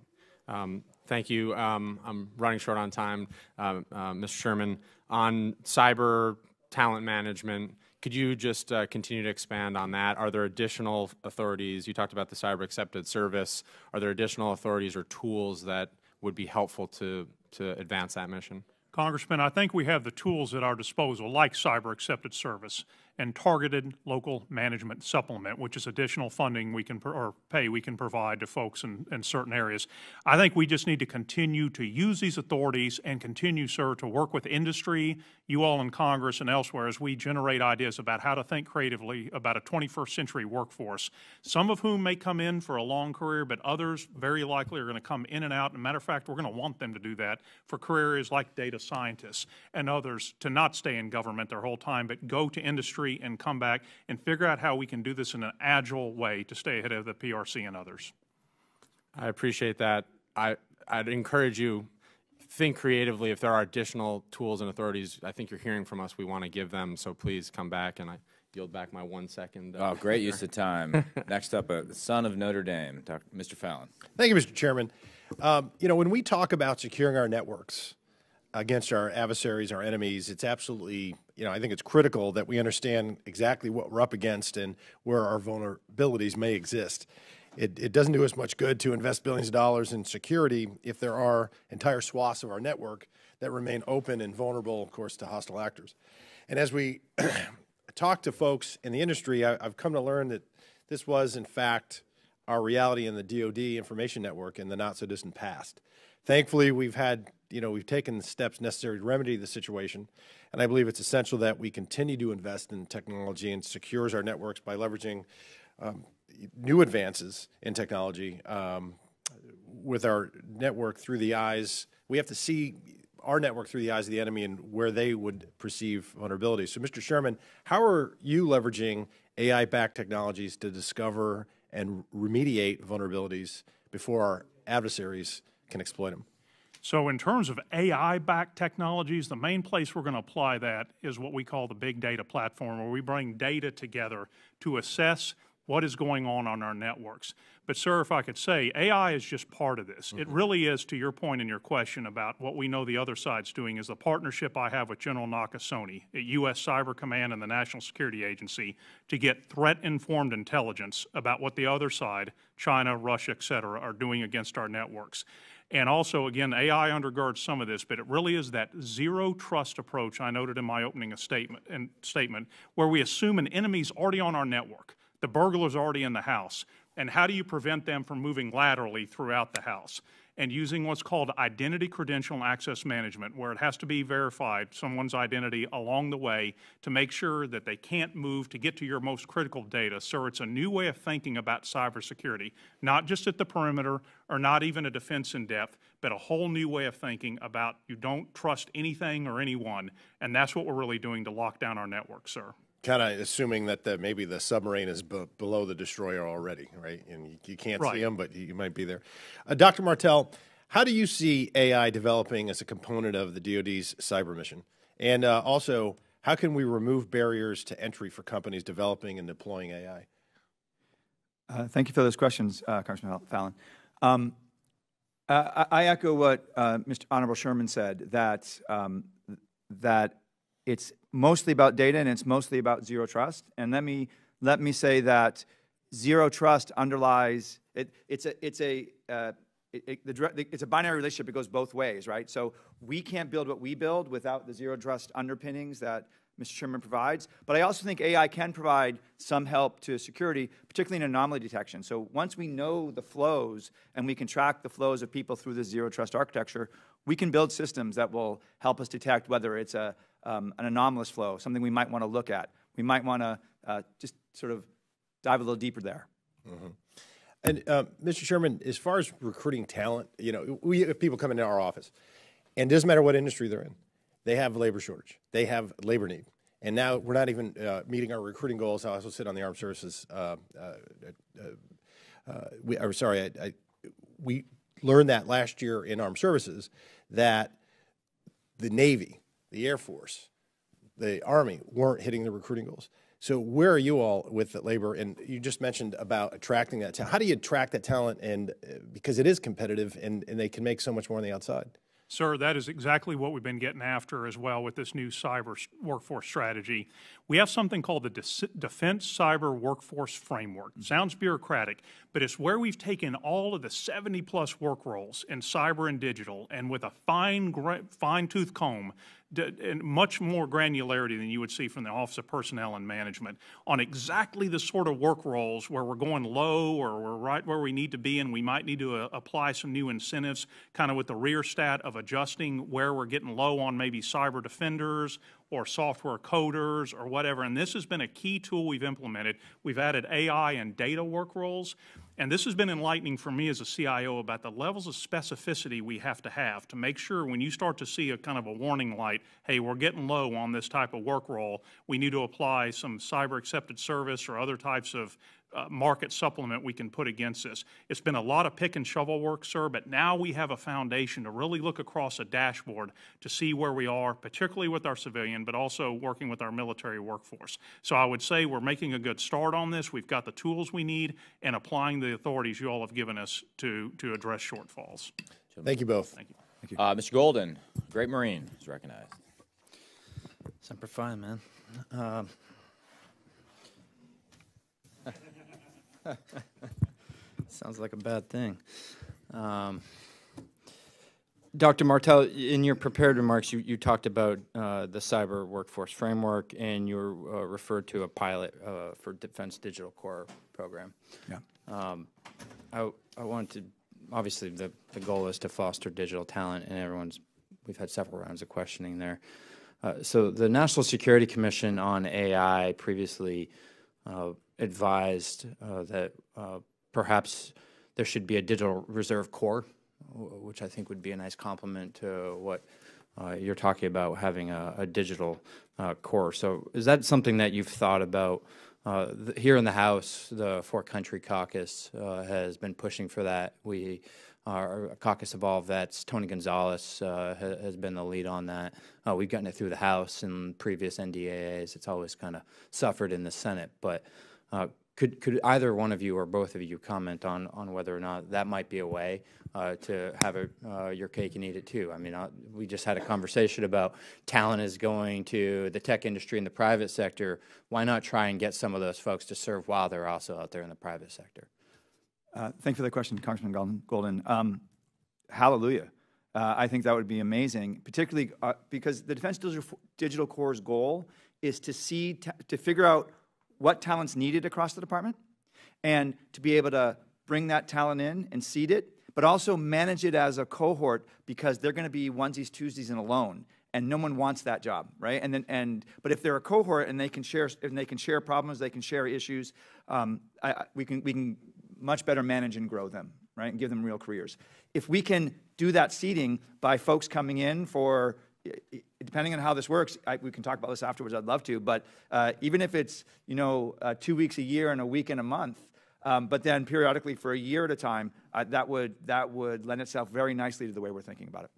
Um, thank you. Um, I'm running short on time, uh, uh, Mr. Sherman. On cyber talent management, could you just uh, continue to expand on that? Are there additional authorities? You talked about the cyber accepted service. Are there additional authorities or tools that would be helpful to, to advance that mission? Congressman, I think we have the tools at our disposal, like cyber accepted service and targeted local management supplement, which is additional funding we can or pay we can provide to folks in, in certain areas. I think we just need to continue to use these authorities and continue, sir, to work with industry, you all in Congress and elsewhere as we generate ideas about how to think creatively about a 21st century workforce. Some of whom may come in for a long career, but others very likely are going to come in and out. As a matter of fact, we're going to want them to do that for careers like data scientists and others to not stay in government their whole time, but go to industry and come back and figure out how we can do this in an agile way to stay ahead of the PRC and others. I appreciate that. I, I'd encourage you think creatively if there are additional tools and authorities i think you're hearing from us we want to give them so please come back and i yield back my one second uh, oh great use of time next up uh, the son of notre dame Dr. mr fallon thank you mr chairman um, you know when we talk about securing our networks against our adversaries, our enemies, it's absolutely, you know, I think it's critical that we understand exactly what we're up against and where our vulnerabilities may exist. It, it doesn't do us much good to invest billions of dollars in security if there are entire swaths of our network that remain open and vulnerable, of course, to hostile actors. And as we talk to folks in the industry, I, I've come to learn that this was, in fact, our reality in the DoD information network in the not so distant past. Thankfully, we've had you know, we've taken the steps necessary to remedy the situation. And I believe it's essential that we continue to invest in technology and secures our networks by leveraging um, new advances in technology um, with our network through the eyes. We have to see our network through the eyes of the enemy and where they would perceive vulnerabilities. So, Mr. Sherman, how are you leveraging AI backed technologies to discover and remediate vulnerabilities before our adversaries can exploit them? So in terms of AI-backed technologies, the main place we're going to apply that is what we call the big data platform, where we bring data together to assess what is going on on our networks. But sir, if I could say, AI is just part of this. It mm-hmm. really is, to your point in your question about what we know the other side's doing, is the partnership I have with General Nakasone at U.S. Cyber Command and the National Security Agency to get threat-informed intelligence about what the other side, China, Russia, et cetera, are doing against our networks. And also, again, AI undergirds some of this, but it really is that zero trust approach I noted in my opening statement, and statement where we assume an enemy's already on our network. The burglar's already in the house. And how do you prevent them from moving laterally throughout the house? And using what's called identity credential access management, where it has to be verified, someone's identity along the way, to make sure that they can't move to get to your most critical data. So it's a new way of thinking about cybersecurity, not just at the perimeter or not even a defense in depth, but a whole new way of thinking about you don't trust anything or anyone. And that's what we're really doing to lock down our network, sir kind of assuming that the, maybe the submarine is b- below the destroyer already, right? And you, you can't Right. see them, but you might be there. Uh, Dr. Martell, how do you see AI developing as a component of the DoD's cyber mission? And uh, also, how can we remove barriers to entry for companies developing and deploying AI? Uh, Thank you for those questions, uh, Congressman Fallon. Um, I I echo what uh, Mr. Honorable Sherman said, that, um, that it's mostly about data and it's mostly about zero trust. And let me, let me say that zero trust underlies, it, it's a, it's a, uh, it, it, the, it's a binary relationship. It goes both ways, right? So we can't build what we build without the zero trust underpinnings that Mr. Sherman provides. But I also think AI can provide some help to security, particularly in anomaly detection. So once we know the flows and we can track the flows of people through the zero trust architecture, we can build systems that will help us detect whether it's a, um, an anomalous flow, something we might want to look at. We might want to uh, just sort of dive a little deeper there. And uh, Mr. Sherman, as far as recruiting talent, you know, we have people come into our office, and it doesn't matter what industry they're in, they have labor shortage, they have labor need, and now we're not even uh, meeting our recruiting goals. I also sit on the Armed Services. Uh, uh, uh, we, I'm sorry, I, I, we learned that last year in Armed Services that the Navy, the Air Force, the Army weren't hitting the recruiting goals. So where are you all with the labor? And you just mentioned about attracting that talent. How do you attract that talent? And uh, because it is competitive, and, and they can make so much more on the outside. Sir, that is exactly what we've been getting after as well with this new cyber workforce strategy. We have something called the Dis- Defense Cyber Workforce Framework. It sounds bureaucratic, but it's where we've taken all of the 70 plus work roles in cyber and digital and with a fine, gra- fine tooth comb, and much more granularity than you would see from the Office of Personnel and Management on exactly the sort of work roles where we're going low or we're right where we need to be and we might need to uh, apply some new incentives, kind of with the rheostat of adjusting where we're getting low on maybe cyber defenders or software coders or whatever. And this has been a key tool we've implemented. We've added AI and data work roles. And this has been enlightening for me as a CIO about the levels of specificity we have to have to make sure when you start to see a kind of a warning light, hey, we're getting low on this type of work role, we need to apply some cyber accepted service or other types of uh, market supplement we can put against this. It's been a lot of pick and shovel work, sir, but now we have a foundation to really look across a dashboard to see where we are, particularly with our civilian, but also working with our military workforce. So I would say we're making a good start on this. We've got the tools we need and applying the authorities you all have given us to, to address shortfalls. Thank you both. Thank you. Uh, Mr. Golden, Great Marine, is recognized. Semper Fi, man. Um, sounds like a bad thing. Um, Dr. Martell, in your prepared remarks, you, you talked about uh, the cyber workforce framework and you uh, referred to a pilot uh, for Defense Digital Corps program. Yeah. Um, I, I want to, obviously, the, the goal is to foster digital talent, and everyone's we've had several rounds of questioning there. Uh, so the National Security Commission on AI previously uh, advised uh, that uh, perhaps there should be a digital reserve corps, which I think would be a nice complement to what uh, you're talking about having a, a digital uh, corps. So is that something that you've thought about? Here in the House, the For Country Caucus has been pushing for that. We, our caucus of all vets, Tony Gonzalez uh, ha- has been the lead on that. Uh, we've gotten it through the House and previous NDAAs. It's always kind of suffered in the Senate, but uh, could, could either one of you or both of you comment on, on whether or not that might be a way uh, to have a, uh, your cake and eat it too? I mean, uh, we just had a conversation about talent is going to the tech industry and the private sector. Why not try and get some of those folks to serve while they're also out there in the private sector? Uh, Thank you for the question, Congressman Golden-. Um, Hallelujah. Uh, I think that would be amazing, particularly uh, because the Defense Digital Corps' goal is to see, to figure out what talent's needed across the department and to be able to bring that talent in and seed it, but also manage it as a cohort because they're going to be onesies, twosies, and alone, and no one wants that job, right? And then, and but if they're a cohort and they can share, and they can share problems, they can share issues, um, I, we can we can much better manage and grow them, right, and give them real careers. If we can do that seeding by folks coming in for depending on how this works, I, we can talk about this afterwards. I'd love to, but uh, even if it's you know uh, two weeks a year and a week and a month, um, but then periodically for a year at a time, uh, that would that would lend itself very nicely to the way we're thinking about it.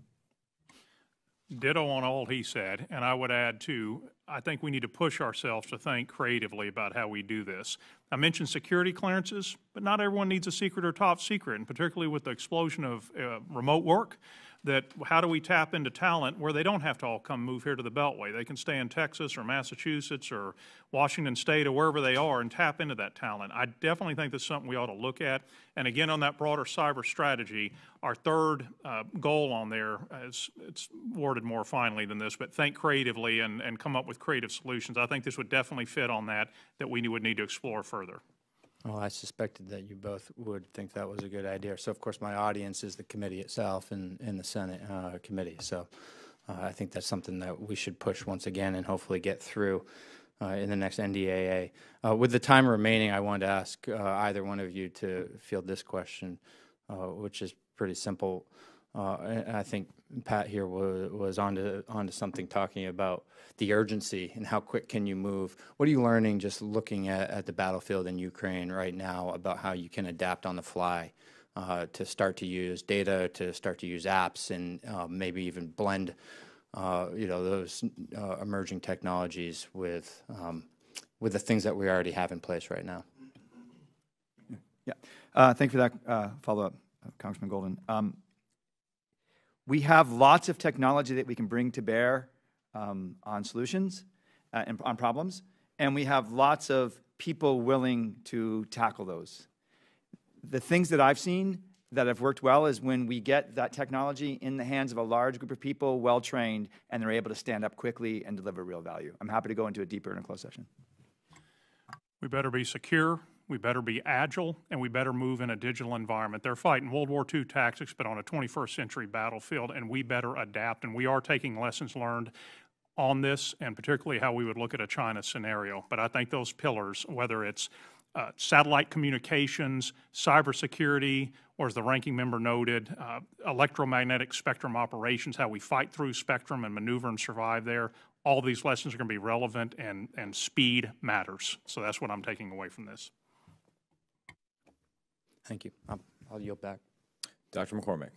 Ditto on all he said, and I would add too, I think we need to push ourselves to think creatively about how we do this. I mentioned security clearances, but not everyone needs a secret or top secret, and particularly with the explosion of uh, remote work, that how do we tap into talent where they don't have to all come move here to the Beltway? They can stay in Texas or Massachusetts or Washington State or wherever they are and tap into that talent. I definitely think that's something we ought to look at. And again, on that broader cyber strategy, our third uh, goal on there is it's worded more finely than this, but think creatively and, and come up with creative solutions. I think this would definitely fit on that that we would need to explore further. Well, I suspected that you both would think that was a good idea. So, of course, my audience is the committee itself and, and the Senate uh, committee. So, uh, I think that's something that we should push once again and hopefully get through uh, in the next NDAA. Uh, with the time remaining, I wanted to ask uh, either one of you to field this question, uh, which is pretty simple. I think Pat here was, was onto, onto something talking about the urgency and how quick can you move. What are you learning just looking at, at the battlefield in Ukraine right now about how you can adapt on the fly uh, to start to use data, to start to use apps, and uh, maybe even blend, uh, you know, those uh, emerging technologies with um, with the things that we already have in place right now. Yeah, uh, thank you for that uh, follow-up, uh, Congressman Golden. Um, we have lots of technology that we can bring to bear um, on solutions uh, and on problems, and we have lots of people willing to tackle those. The things that I've seen that have worked well is when we get that technology in the hands of a large group of people, well trained, and they're able to stand up quickly and deliver real value. I'm happy to go into a deeper in a closed session. We better be secure, we better be agile, and we better move in a digital environment. They're fighting World War II tactics, but on a 21st century battlefield, and we better adapt. And we are taking lessons learned on this, and particularly how we would look at a China scenario. But I think those pillars, whether it's uh, satellite communications, cybersecurity, or as the ranking member noted, uh, electromagnetic spectrum operations, how we fight through spectrum and maneuver and survive there. All these lessons are going to be relevant, and, and speed matters. So that's what I'm taking away from this. Thank you. I'll, I'll yield back. Dr. McCormick.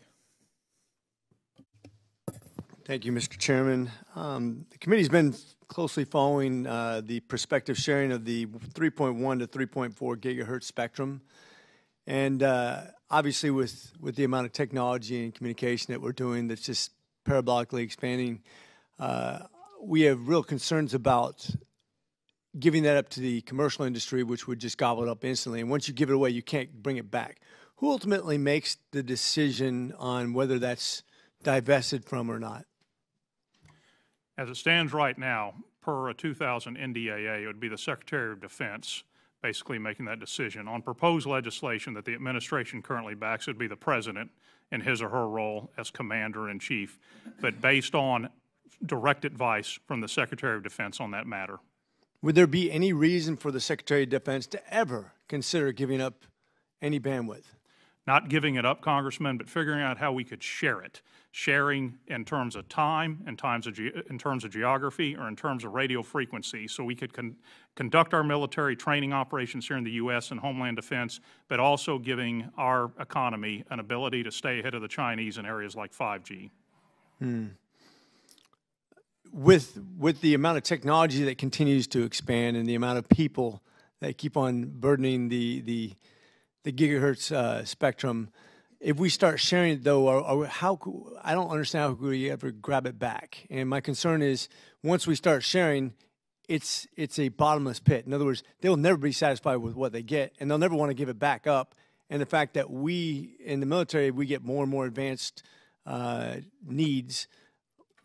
Thank you, Mr. Chairman. Um, the committee's been closely following uh, the prospective sharing of the 3.1 to 3.4 gigahertz spectrum, and uh, obviously with with the amount of technology and communication that we're doing, that's just parabolically expanding. Uh, we have real concerns about giving that up to the commercial industry, which would just gobble it up instantly. And once you give it away, you can't bring it back. Who ultimately makes the decision on whether that's divested from or not? As it stands right now, per a 2000 NDAA, it would be the Secretary of Defense basically making that decision. On proposed legislation that the administration currently backs, it would be the president in his or her role as commander in chief, but based on direct advice from the Secretary of Defense on that matter. Would there be any reason for the Secretary of Defense to ever consider giving up any bandwidth? Not giving it up, Congressman, but figuring out how we could share it. Sharing in terms of time, in, times of in terms of geography, or in terms of radio frequency, so we could con- conduct our military training operations here in the U.S. and Homeland Defense, but also giving our economy an ability to stay ahead of the Chinese in areas like 5G. With with the amount of technology that continues to expand and the amount of people that keep on burdening the the the gigahertz uh, spectrum, if we start sharing it though, or, how I don't understand how we ever grab it back. And my concern is once we start sharing, it's it's a bottomless pit. In other words, they'll never be satisfied with what they get, and they'll never want to give it back up. And the fact that we in the military we get more and more advanced uh, needs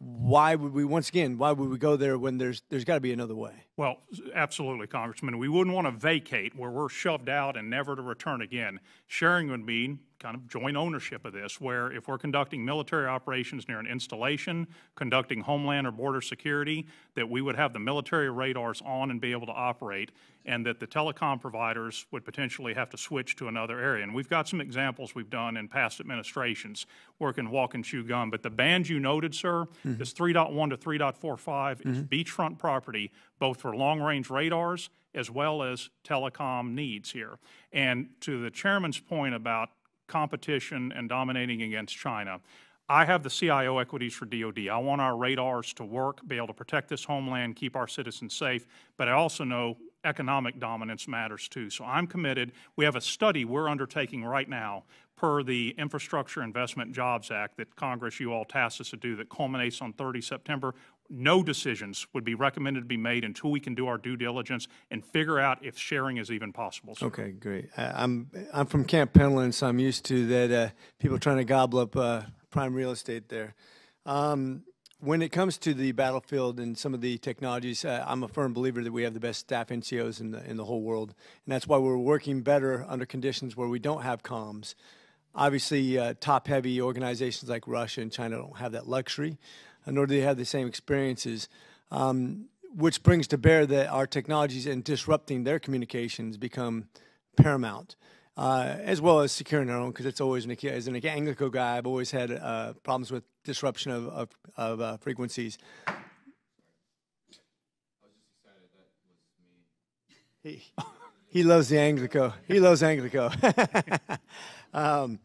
why would we once again why would we go there when there's there's got to be another way Well, absolutely, Congressman. We wouldn't want to vacate where we're shoved out and never to return again. Sharing would mean kind of joint ownership of this, where if we're conducting military operations near an installation, conducting homeland or border security, that we would have the military radars on and be able to operate, and that the telecom providers would potentially have to switch to another area. And we've got some examples we've done in past administrations working walk and chew gum. But the band you noted, sir, mm-hmm. is 3.1 to 3.45 is beachfront property, both for long-range radars as well as telecom needs here. And to the chairman's point about competition and dominating against China, I have the CIO equities for DoD. I want our radars to work, be able to protect this homeland, keep our citizens safe, but I also know economic dominance matters too. So I'm committed. We have a study we're undertaking right now per the Infrastructure Investment Jobs Act that Congress, you all tasked us to do, that culminates on 30 September. No decisions would be recommended to be made until we can do our due diligence and figure out if sharing is even possible. sir. okay great I, i'm i'm from camp pendleton so i'm used to that uh, people trying to gobble up uh, prime real estate there um, when it comes to the battlefield and some of the technologies, uh, I'm a firm believer that we have the best staff NCOs in the in the whole world, and that's why we're working better under conditions where we don't have comms. Obviously, uh, top-heavy organizations like Russia and China don't have that luxury, nor do they have the same experiences. Um, which brings to bear that our technologies and disrupting their communications become paramount, uh, as well as securing our own. Because it's always an, as an Anglico guy, I've always had uh, problems with disruption of of, of uh, frequencies. He, he loves the Anglico. He loves Anglico. um,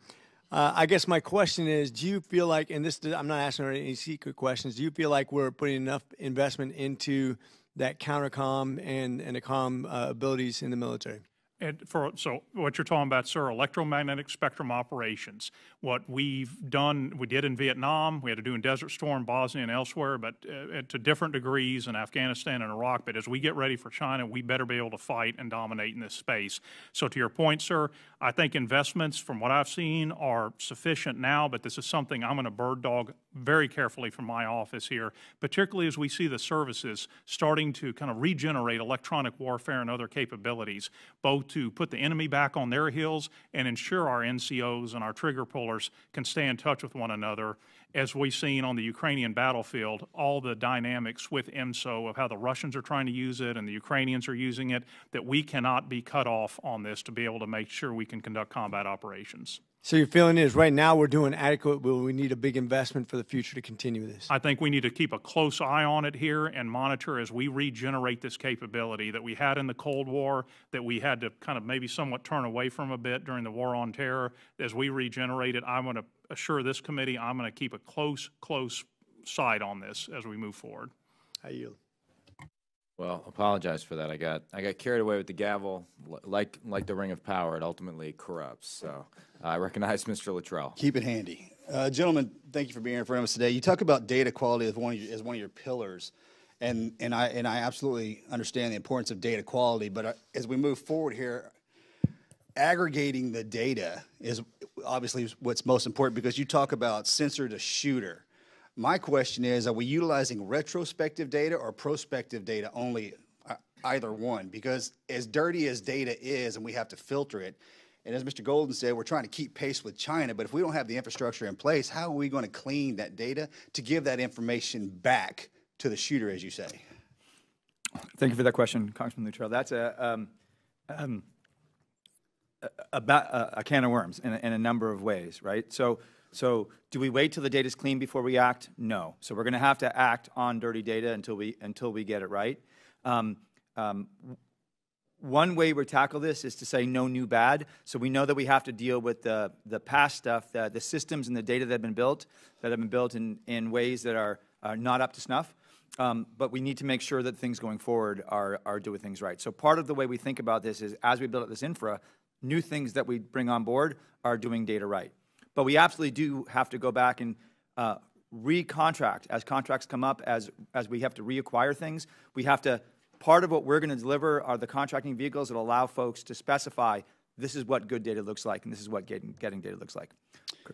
uh, I guess my question is: Do you feel like, and this, I'm not asking any secret questions. Do you feel like we're putting enough investment into that countercom and and the comm uh, abilities in the military? And for, so what you're talking about, sir, electromagnetic spectrum operations. What we've done, we did in Vietnam, we had to do in Desert Storm, Bosnia, and elsewhere, but uh, to different degrees in Afghanistan and Iraq. But as we get ready for China, we better be able to fight and dominate in this space. So to your point, sir, I think investments, from what I've seen, are sufficient now, but this is something I'm going to bird dog very carefully from my office here, particularly as we see the services starting to kind of regenerate electronic warfare and other capabilities, both to put the enemy back on their heels and ensure our NCOs and our trigger pullers can stay in touch with one another. As we've seen on the Ukrainian battlefield, all the dynamics with EMSO of how the Russians are trying to use it and the Ukrainians are using it, that we cannot be cut off on this to be able to make sure we can conduct combat operations. So your feeling is right now we're doing adequate, but we need a big investment for the future to continue this. I think we need to keep a close eye on it here and monitor as we regenerate this capability that we had in the Cold War, that we had to kind of maybe somewhat turn away from a bit during the War on Terror. As we regenerate it, I'm going to assure this committee I'm going to keep a close, close sight on this as we move forward. I yield. Well, apologize for that. I got I got carried away with the gavel, like like the ring of power. It ultimately corrupts. So I recognize Mr. Luttrell. Keep it handy. Uh, gentlemen, thank you for being here in front of us today. You talk about data quality as one of your, as one of your pillars, and, and, I, and I absolutely understand the importance of data quality. But uh, as we move forward here, aggregating the data is obviously what's most important because you talk about sensor to shooter. My question is, are we utilizing retrospective data or prospective data only? I, either one because as dirty as data is, and we have to filter it. And as Mr. Golden said, we're trying to keep pace with China, but if we don't have the infrastructure in place, how are we going to clean that data to give that information back to the shooter, as you say? Thank you for that question, Congressman Luttrell. That's a, um, um, a, a, a, a can of worms in a, in a number of ways, right? So, so do we wait till the data's clean before we act? No. So we're going to have to act on dirty data until we until we get it right. Um, um, one way we tackle this is to say no new bad. So we know that we have to deal with the, the past stuff, the, the systems and the data that have been built, that have been built in, in ways that are, are not up to snuff. Um, but we need to make sure that things going forward are, are doing things right. So part of the way we think about this is as we build up this infra, new things that we bring on board are doing data right. But we absolutely do have to go back and uh, recontract as contracts come up, as, as we have to reacquire things. We have to, part of what we're going to deliver are the contracting vehicles that allow folks to specify this is what good data looks like and this is what getting, getting data looks like,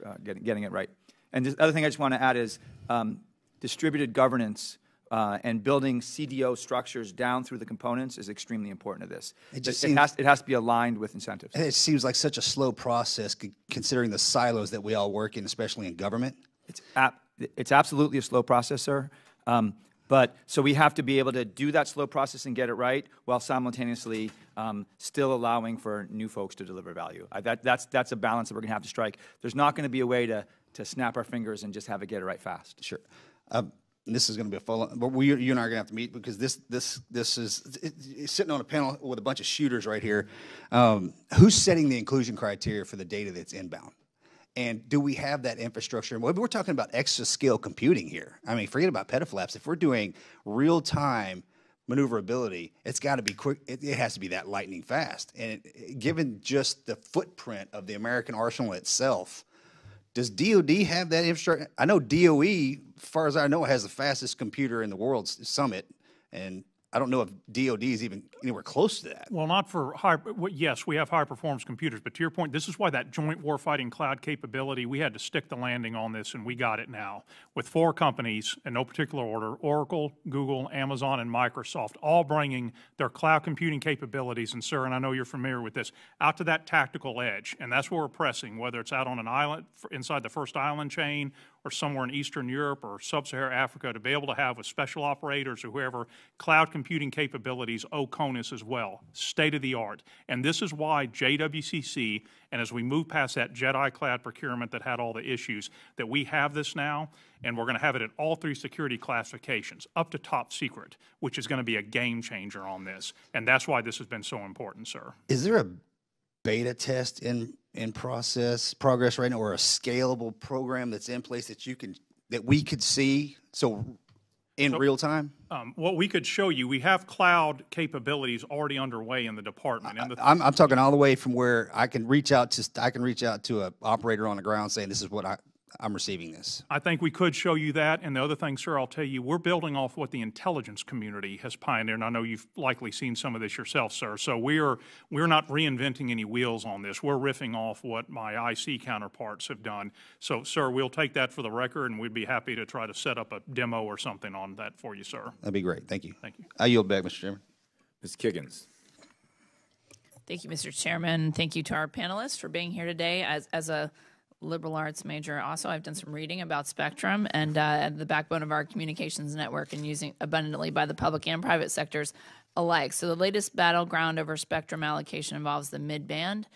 uh, getting, getting it right. And the other thing I just want to add is um, distributed governance uh, and building CDO structures down through the components is extremely important to this. It just it, seems- has, it has to be aligned with incentives. It seems like such a slow process considering the silos that we all work in, especially in government. It's, ap- it's absolutely a slow process, sir. Um, but so we have to be able to do that slow process and get it right while simultaneously um, still allowing for new folks to deliver value. I, that, that's, that's a balance that we're going to have to strike. There's not going to be a way to, to snap our fingers and just have it get it right fast. Sure. Um, this is going to be a follow, but we, you and I are going to have to meet because this, this, this is it, it's sitting on a panel with a bunch of shooters right here. Um, who's setting the inclusion criteria for the data that's inbound? And do we have that infrastructure? Well, We're talking about exascale computing here. I mean, forget about petaflops. If we're doing real time maneuverability, it's got to be quick. It, it has to be that lightning fast. And it, given just the footprint of the American arsenal itself, does DoD have that infrastructure? I know DOE, as far as I know, has the fastest computer in the world, Summit, and I don't know if DoD is even anywhere close to that. Well, not for high, well, yes, we have high performance computers, but to your point, this is why that joint warfighting cloud capability, we had to stick the landing on this and we got it now. With four companies in no particular order Oracle, Google, Amazon, and Microsoft, all bringing their cloud computing capabilities, and sir, and I know you're familiar with this, out to that tactical edge. And that's where we're pressing, whether it's out on an island, inside the first island chain, or somewhere in Eastern Europe or Sub-Saharan Africa to be able to have with special operators or whoever cloud computing capabilities, OCONUS as well, state of the art. And this is why JWCC, and as we move past that Jedi cloud procurement that had all the issues, that we have this now, and we're going to have it at all three security classifications, up to top secret, which is going to be a game changer on this. And that's why this has been so important, sir. Is there a beta test in in process progress right now, or a scalable program that's in place that you can that we could see so in real time? Um, what we could show you, we have cloud capabilities already underway in the department. And the I'm, I'm talking all the way from where I can reach out to I can reach out to a operator on the ground saying this is what I I'm receiving this. I think we could show you that. And the other thing, sir, I'll tell you, we're building off what the intelligence community has pioneered. And I know you've likely seen some of this yourself, sir. So we're we're not reinventing any wheels on this. We're riffing off what my IC counterparts have done. So, sir, we'll take that for the record, and we'd be happy to try to set up a demo or something on that for you, sir. That'd be great. Thank you. Thank you. I yield back, Mr. Chairman. Ms. Kiggans. Thank you, Mr. Chairman. Thank you to our panelists for being here today. As, as a liberal arts major, also, I've done some reading about Spectrum and uh, the backbone of our communications network and using abundantly by the public and private sectors alike. So, the latest battleground over spectrum allocation involves the mid band,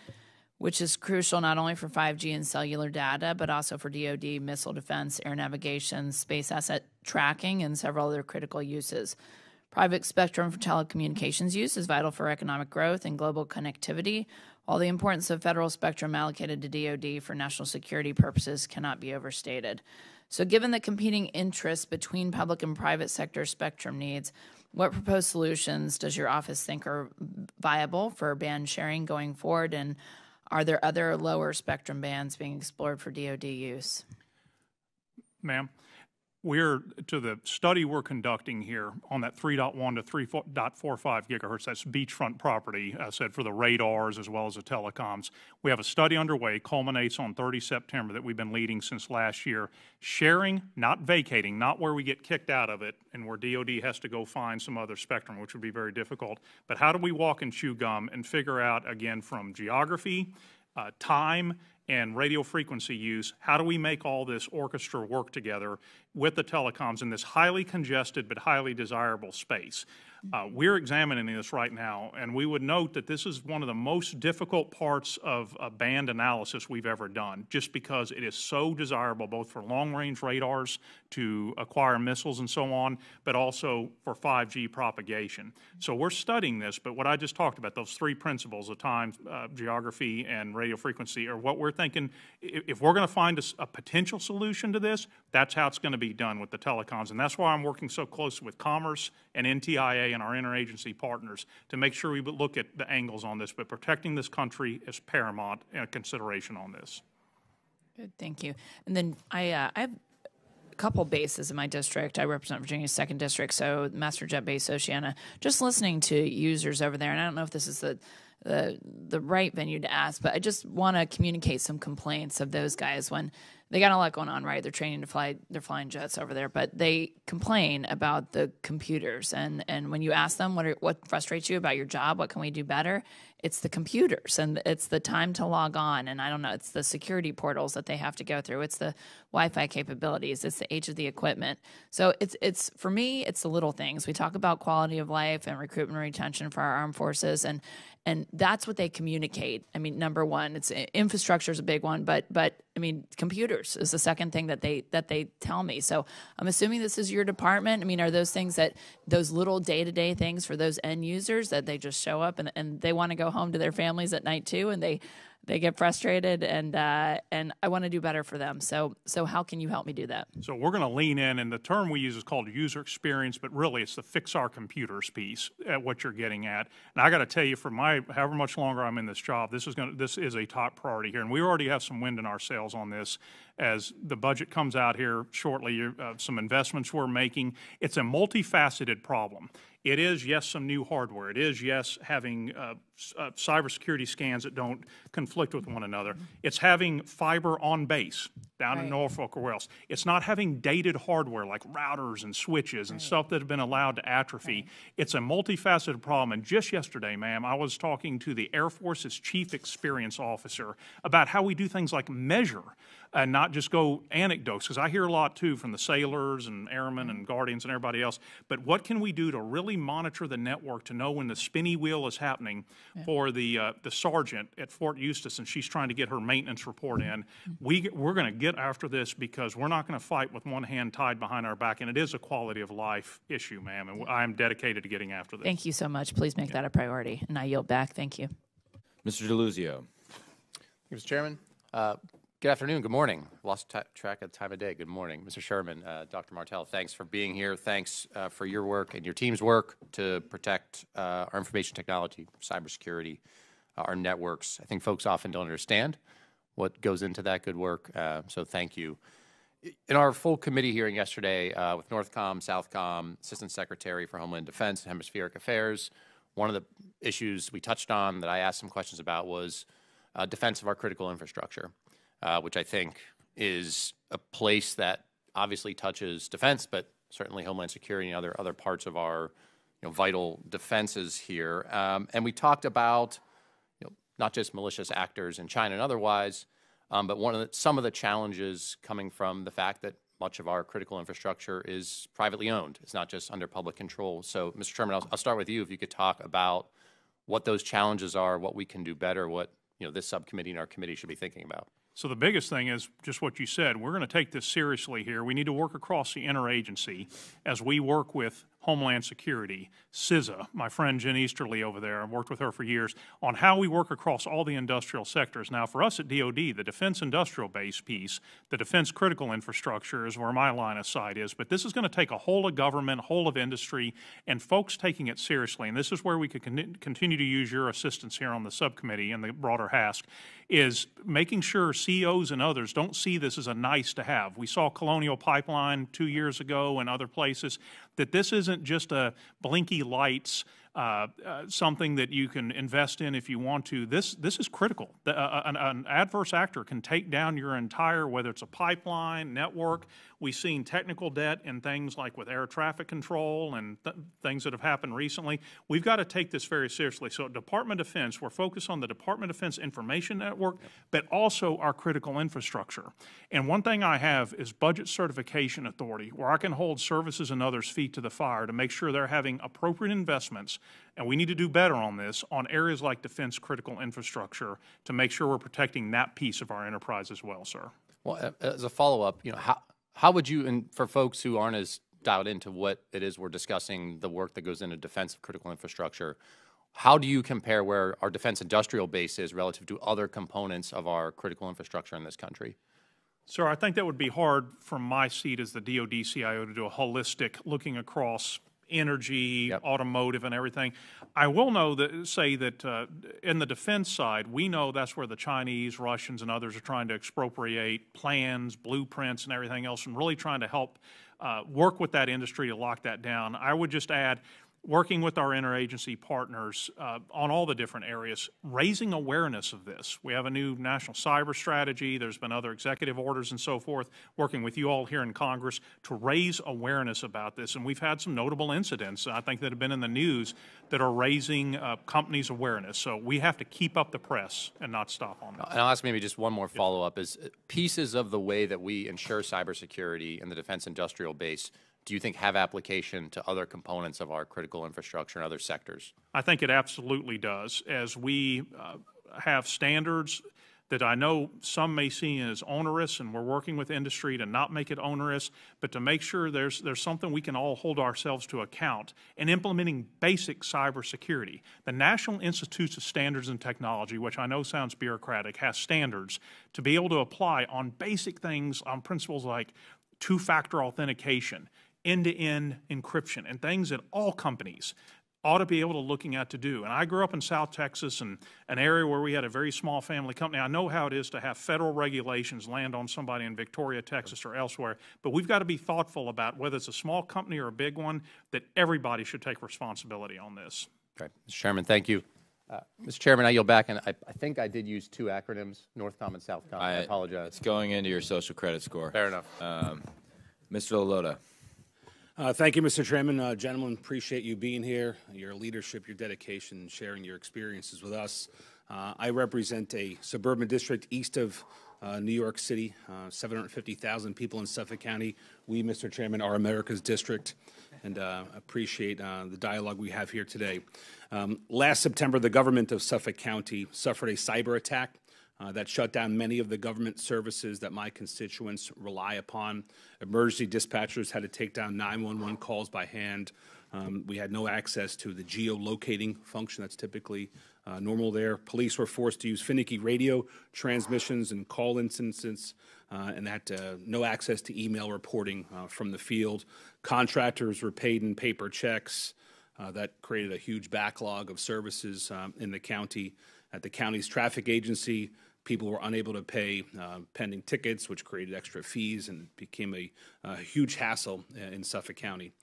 which is crucial not only for 5G and cellular data, but also for DoD, missile defense, air navigation, space asset tracking, and several other critical uses. Private spectrum for telecommunications use is vital for economic growth and global connectivity, while the importance of federal spectrum allocated to DoD for national security purposes cannot be overstated. So, given the competing interests between public and private sector spectrum needs, what proposed solutions does your office think are viable for band sharing going forward? And are there other lower spectrum bands being explored for DoD use? Ma'am, we're to the study we're conducting here on that 3.1 to 3.45 gigahertz. That's beachfront property. I said for the radars as well as the telecoms. We have a study underway, culminates on 30 September that we've been leading since last year. Sharing, not vacating, not where we get kicked out of it and where DoD has to go find some other spectrum, which would be very difficult. But how do we walk and chew gum and figure out again from geography, uh, time, and radio frequency use, how do we make all this orchestra work together with the telecoms in this highly congested but highly desirable space? Uh, we're examining this right now, and we would note that this is one of the most difficult parts of a band analysis we've ever done, just because it is so desirable both for long-range radars to acquire missiles and so on, but also for 5G propagation. So we're studying this, but what I just talked about, those three principles of time, uh, geography, and radio frequency, are what we're thinking. If, we're going to find a, a potential solution to this, that's how it's going to be done with the telecoms, and that's why I'm working so closely with Commerce and NTIA and our interagency partners to make sure we look at the angles on this. But protecting this country is paramount uh, consideration on this. Good, thank you. And then I, uh, I have couple bases in my district. I represent Virginia's second district, so Master Jet Base Oceana. Just listening to users over there, and I don't know if this is the the the right venue to ask, but I just want to communicate some complaints of those guys when they got a lot going on, right? They're training to fly, they're flying jets over there, but they complain about the computers. And and when you ask them what are, what frustrates you about your job, what can we do better? It's the computers and it's the time to log on, and I don't know, it's the security portals that they have to go through. It's the Wi-Fi capabilities. It's the age of the equipment. So it's it's for me, it's the little things. We talk about quality of life and recruitment and retention for our armed forces, and and that's what they communicate. I mean, number one, it's infrastructure is a big one, but but I mean, computers is the second thing that they that they tell me. So I'm assuming this is your department. I mean, are those things that those little day to day things for those end users that they just show up and and they want to go home to their families at night too, and they they get frustrated and uh, and I want to do better for them. So so how can you help me do that? So we're going to lean in, and the term we use is called user experience, but really it's the fix our computers piece at what you're getting at. And I got to tell you, for my however much longer I'm in this job, this is going this is a top priority here, and we already have some wind in our sails on this as the budget comes out here shortly. Uh, some investments we're making. It's a multifaceted problem. It is, yes, some new hardware. It is, yes, having uh, uh, cybersecurity scans that don't conflict with one another. It's having fiber on base down right. in Norfolk or else. It's not having dated hardware like routers and switches and right. stuff that have been allowed to atrophy. Right. It's a multifaceted problem. And just yesterday, ma'am, I was talking to the Air Force's chief experience officer about how we do things like measure and not just go anecdotes, because I hear a lot too from the sailors and airmen and guardians and everybody else. But what can we do to really monitor the network to know when the spinny wheel is happening yeah. for the uh, the sergeant at Fort Eustis and she's trying to get her maintenance report in? We we're going to get after this because we're not going to fight with one hand tied behind our back, and it is a quality of life issue, ma'am. And I am dedicated to getting after this. Thank you so much. Please make yeah. that a priority, and I yield back. Thank you, Mr. Deluzio. Mr. Chairman. Uh, Good afternoon. Good morning. Lost track of time of day. Good morning, Mr. Sherman, uh, Dr. Martell. Thanks for being here. Thanks uh, for your work and your team's work to protect uh, our information technology, cybersecurity, uh, our networks. I think folks often don't understand what goes into that good work. Uh, so thank you. In our full committee hearing yesterday uh, with Northcom, Southcom, Assistant Secretary for Homeland Defense and Hemispheric Affairs, one of the issues we touched on that I asked some questions about was defense of our critical infrastructure which I think is a place that obviously touches defense, but certainly homeland security and other other parts of our you know, vital defenses here. Um, and we talked about you know, not just malicious actors in China and otherwise, um, but one of the, some of the challenges coming from the fact that much of our critical infrastructure is privately owned. It's not just under public control. So, Mr. Chairman, I'll, I'll start with you. If you could talk about what those challenges are, what we can do better, what you know this subcommittee and our committee should be thinking about. So the biggest thing is just what you said. We're going to take this seriously here. We need to work across the interagency as we work with Homeland Security, CISA, my friend Jen Easterly over there, I've worked with her for years, on how we work across all the industrial sectors. Now, for us at DoD, the defense industrial base piece, the defense critical infrastructure is where my line of sight is, but this is going to take a whole of government, whole of industry, and folks taking it seriously. And this is where we could con- continue to use your assistance here on the subcommittee and the broader HASC, is making sure CEOs and others don't see this as a nice to have. We saw Colonial Pipeline two years ago and other places, that this isn't just a blinky lights uh, uh, something that you can invest in if you want to. This this is critical. The, uh, an, an, adverse actor can take down your entire, whether it's a pipeline network. We've seen technical debt and things like with air traffic control and th- things that have happened recently. We've got to take this very seriously. So, Department of Defense, we're focused on the Department of Defense information network, but also our critical infrastructure. And one thing I have is budget certification authority, where I can hold services and others' feet to the fire to make sure they're having appropriate investments and we need to do better on this on areas like defense critical infrastructure to make sure we're protecting that piece of our enterprise as well, sir. Well, as a follow up, you know, how, how would you, and for folks who aren't as dialed into what it is we're discussing, the work that goes into defense of critical infrastructure, how do you compare where our defense industrial base is relative to other components of our critical infrastructure in this country? Sir, I think that would be hard from my seat as the DoD CIO to do a holistic looking across energy, yep. automotive, and everything. I will know that say that uh, in the defense side, we know that's where the Chinese, Russians, and others are trying to expropriate plans, blueprints, and everything else, and really trying to help uh, work with that industry to lock that down. I would just add working with our interagency partners uh, on all the different areas, raising awareness of this. We have a new national cyber strategy. There's been other executive orders and so forth, working with you all here in Congress to raise awareness about this. And we've had some notable incidents, I think, that have been in the news that are raising uh, companies' awareness. So we have to keep up the press and not stop on that. And I'll ask maybe just one more follow up is uh, pieces of the way that we ensure cybersecurity in the defense industrial base do you think have application to other components of our critical infrastructure and other sectors? I think it absolutely does. As we uh, have standards that I know some may see as onerous, and we're working with industry to not make it onerous, but to make sure there's there's something we can all hold ourselves to account in implementing basic cybersecurity. The National Institutes of Standards and Technology, which I know sounds bureaucratic, has standards to be able to apply on basic things on principles like two-factor authentication end-to-end encryption and things that all companies ought to be able to looking at to do. And I grew up in South Texas and an area where we had a very small family company. I know how it is to have federal regulations land on somebody in Victoria, Texas or elsewhere, but we've got to be thoughtful about whether it's a small company or a big one that everybody should take responsibility on this. Okay. Mr. Chairman, thank you. Uh, Mr. Chairman, I yield back, and I, I, think I did use two acronyms, Northcom and Southcom. I, I apologize. It's going into your social credit score. Fair enough. Um, Mr. Lalota. Uh, thank you, Mr. Chairman. Uh, gentlemen, appreciate you being here, your leadership, your dedication, sharing your experiences with us. Uh, I represent a suburban district east of uh, New York City, uh, 750,000 people in Suffolk County. We, Mr. Chairman, are America's district, and uh, appreciate the dialogue we have here today. Um, last September, the government of Suffolk County suffered a cyber attack uh, that shut down many of the government services that my constituents rely upon. Emergency dispatchers had to take down 911 calls by hand. Um, we had no access to the geolocating function that's typically uh, normal there. Police were forced to use finicky radio transmissions and call instances, uh, and that uh, no access to email reporting uh, from the field. Contractors were paid in paper checks. That created a huge backlog of services um, in the county. At the county's traffic agency, people were unable to pay uh, pending tickets, which created extra fees and became a, a huge hassle in Suffolk County.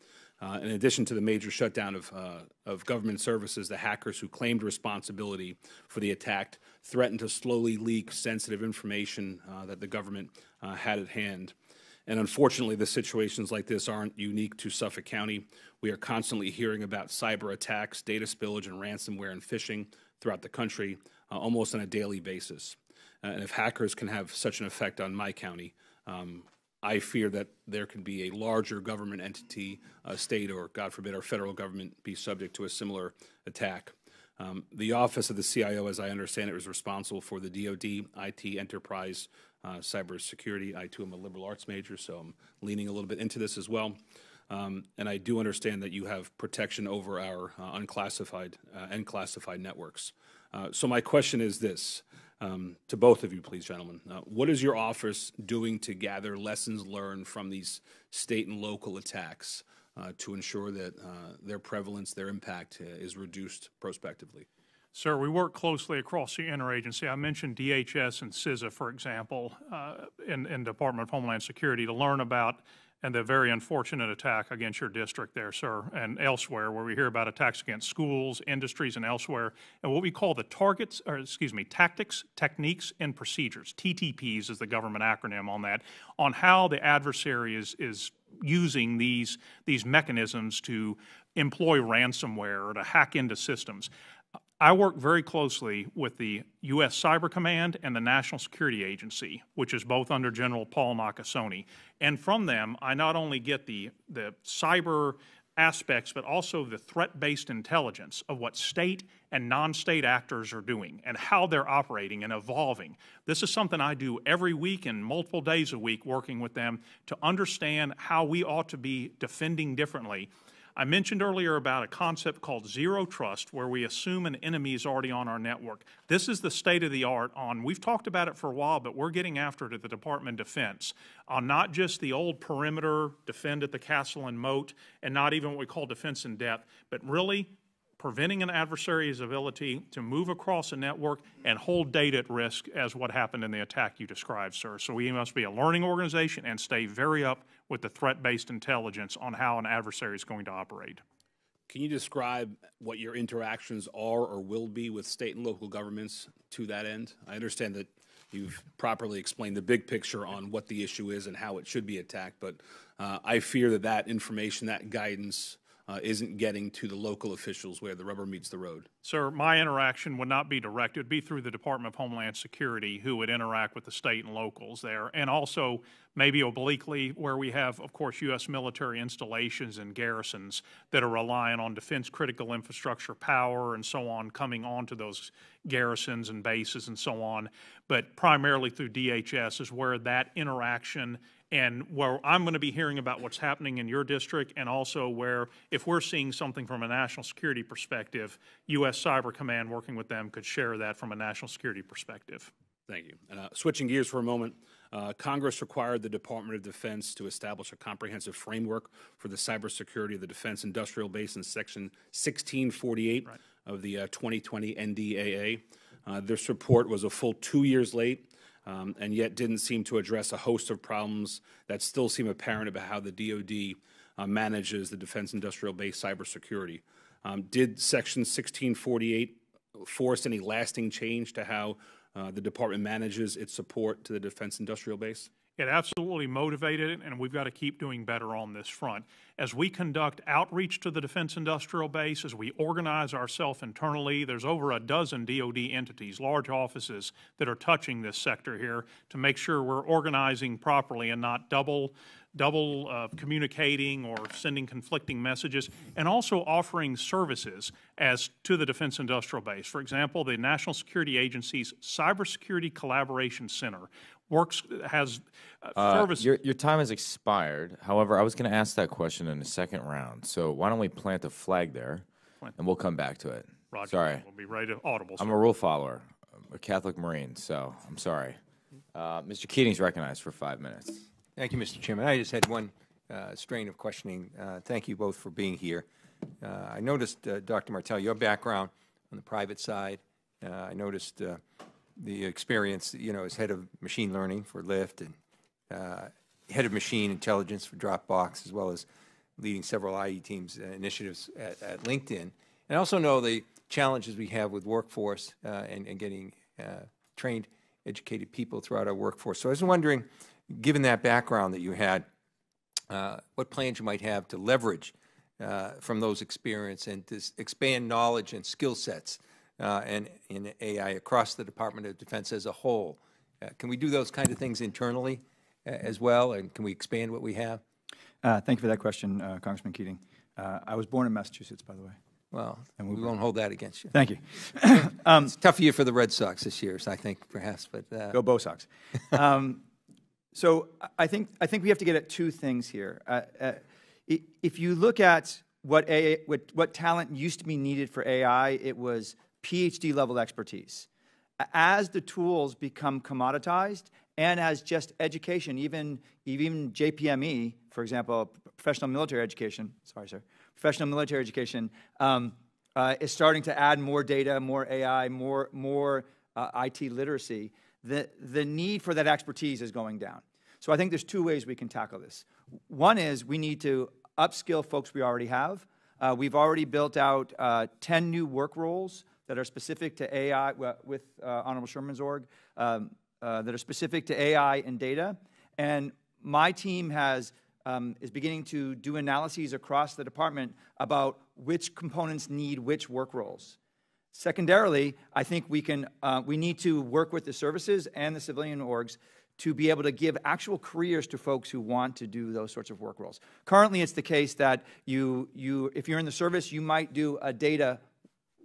Uh, in addition to the major shutdown of, uh, of government services, the hackers who claimed responsibility for the attack threatened to slowly leak sensitive information uh, that the government uh, had at hand. And unfortunately, the situations like this aren't unique to Suffolk County. We are constantly hearing about cyber attacks, data spillage, and ransomware and phishing throughout the country uh, almost on a daily basis. Uh, and if hackers can have such an effect on my county, um, I fear that there could be a larger government entity, a state, or God forbid, our federal government be subject to a similar attack. Um, the Office of the CIO, as I understand it, was responsible for the DoD IT enterprise uh, cybersecurity. I too am a liberal arts major, so I'm leaning a little bit into this as well. Um, and I do understand that you have protection over our uh, unclassified uh, and classified networks. Uh, so my question is this um, to both of you, please, gentlemen. Uh, what is your office doing to gather lessons learned from these state and local attacks uh, to ensure that uh, their prevalence, their impact uh, is reduced prospectively? Sir, we work closely across the interagency. I mentioned DHS and CISA, for example, uh, in, in Department of Homeland Security to learn about and the very unfortunate attack against your district there, sir, and elsewhere, where we hear about attacks against schools, industries, and elsewhere, and what we call the targets, or excuse me, tactics, techniques, and procedures. TTPs is the government acronym on that, on how the adversary is is using these these mechanisms to employ ransomware or to hack into systems. I work very closely with the U.S. Cyber Command and the National Security Agency, which is both under General Paul Nakasone. And from them, I not only get the, the cyber aspects, but also the threat-based intelligence of what state and non-state actors are doing and how they're operating and evolving. This is something I do every week and multiple days a week working with them to understand how we ought to be defending differently I mentioned earlier about a concept called zero trust, where we assume an enemy is already on our network. This is the state of the art on, we've talked about it for a while, but we're getting after it at the Department of Defense on not just the old perimeter, defend at the castle and moat, and not even what we call defense in depth, but really preventing an adversary's ability to move across a network and hold data at risk as what happened in the attack you described, sir. So we must be a learning organization and stay very up with the threat-based intelligence on how an adversary is going to operate. Can you describe what your interactions are or will be with state and local governments to that end? I understand that you've properly explained the big picture on what the issue is and how it should be attacked, but uh, I fear that that information, that guidance, uh, isn't getting to the local officials where the rubber meets the road? Sir, my interaction would not be direct. It would be through the Department of Homeland Security who would interact with the state and locals there. And also, maybe obliquely, where we have, of course, U.S. military installations and garrisons that are relying on defense critical infrastructure power and so on coming onto those garrisons and bases and so on. But primarily through DHS is where that interaction and where I'm going to be hearing about what's happening in your district, and also where, if we're seeing something from a national security perspective, U.S. Cyber Command working with them could share that from a national security perspective. Thank you. And uh, switching gears for a moment, uh, Congress required the Department of Defense to establish a comprehensive framework for the cybersecurity of the defense industrial base in Section 1648 right. of the uh, 2020 NDAA. Uh, this report was a full two years late um, and yet didn't seem to address a host of problems that still seem apparent about how the DoD uh, manages the defense industrial base cybersecurity. Um, did Section 1648 force any lasting change to how uh, the department manages its support to the defense industrial base? It absolutely motivated it, and we've got to keep doing better on this front. As we conduct outreach to the defense industrial base, as we organize ourselves internally, there's over a dozen DoD entities, large offices, that are touching this sector here to make sure we're organizing properly and not double double uh, communicating or sending conflicting messages, and also offering services as to the defense industrial base. For example, the National Security Agency's Cybersecurity Collaboration Center works has uh, uh, service. Your, your time has expired. However, I was going to ask that question in the second round. So why don't we plant a flag there, and we'll come back to it. Roger, sorry, we'll be right audible. I'm a rule follower, I'm a Catholic Marine, so I'm sorry. Uh, Mr. Keating's recognized for five minutes. Thank you, Mr. Chairman. I just had one uh, strain of questioning. Uh, thank you both for being here. Uh, I noticed, Dr. Martell, your background on the private side. I noticed the experience, you know, as head of machine learning for Lyft and uh, head of machine intelligence for Dropbox, as well as leading several IE teams uh, initiatives at, at, LinkedIn. And I also know the challenges we have with workforce uh, and, and, getting uh, trained, educated people throughout our workforce. So I was wondering, given that background that you had, uh, what plans you might have to leverage uh, from those experience and to expand knowledge and skill sets uh, and in AI across the Department of Defense as a whole. Uh, can we do those kind of things internally uh, as well, and can we expand what we have? Uh, thank you for that question, uh, Congressman Keating. Uh, I was born in Massachusetts, by the way. Well, and we, we won't hold that against you. Thank you. um, it's a tough year for the Red Sox this year, so I think, perhaps. But go Bo Sox. um, so I think I think we have to get at two things here i- if you look at what, AA, what, what talent used to be needed for AI, it was PhD level expertise. As the tools become commoditized, and as just education, even, even JPME, for example, professional military education, sorry, sir, professional military education, um, uh, is starting to add more data, more AI, more, more uh, IT literacy, the, the need for that expertise is going down. So I think there's two ways we can tackle this. One is we need to upskill folks we already have. Uh, we've already built out uh, 10 new work roles that are specific to AI with uh, Honorable Sherman's org, um, uh, that are specific to AI and data. And my team has um, is beginning to do analyses across the department about which components need which work roles. Secondarily, I think we can uh, we need to work with the services and the civilian orgs to be able to give actual careers to folks who want to do those sorts of work roles. Currently, it's the case that you you if you're in the service, you might do a data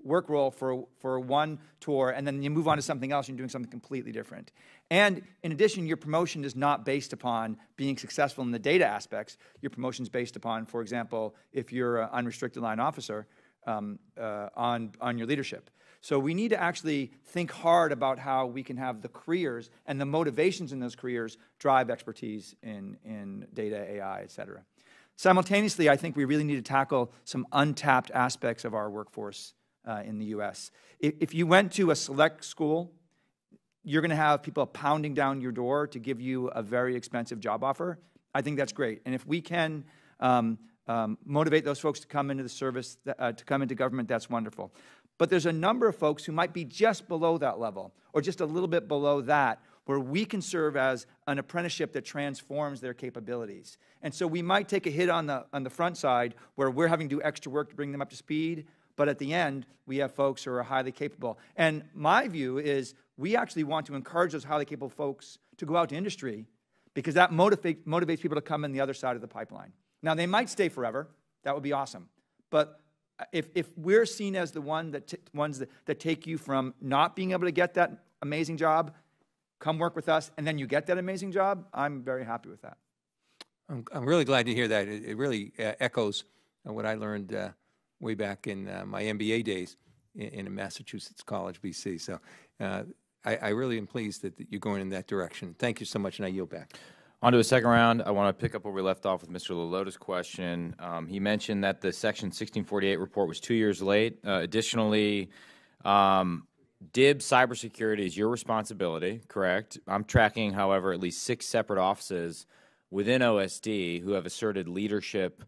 work role for, for one tour, and then you move on to something else, and you're doing something completely different. And in addition, your promotion is not based upon being successful in the data aspects. Your promotion is based upon, for example, if you're an unrestricted line officer, um, uh, on, on your leadership. So we need to actually think hard about how we can have the careers and the motivations in those careers drive expertise in, in data, AI, et cetera. Simultaneously, I think we really need to tackle some untapped aspects of our workforce uh, in the US. If, if you went to a select school, you're going to have people pounding down your door to give you a very expensive job offer. I think that's great. And if we can um, um, motivate those folks to come into the service, uh, to come into government, that's wonderful. But there's a number of folks who might be just below that level or just a little bit below that where we can serve as an apprenticeship that transforms their capabilities. And so we might take a hit on the, on the front side where we're having to do extra work to bring them up to speed, but at the end, we have folks who are highly capable. And my view is we actually want to encourage those highly capable folks to go out to industry because that motivate, motivates people to come in the other side of the pipeline. Now, they might stay forever. That would be awesome. But if, if we're seen as the one that ones that, that take you from not being able to get that amazing job, come work with us, and then you get that amazing job, I'm very happy with that. I'm, I'm really glad to hear that. It, it really uh, echoes uh, what I learned uh, way back in uh, my MBA days in, in a Massachusetts college, BC. So uh, I, I really am pleased that, that you're going in that direction. Thank you so much, and I yield back. On to a second round. I want to pick up where we left off with Mr. Lalota's question. Um, he mentioned that the Section 1648 report was two years late. Uh, additionally, um, DIB cybersecurity is your responsibility, correct? I'm tracking, however, at least six separate offices within OSD who have asserted leadership,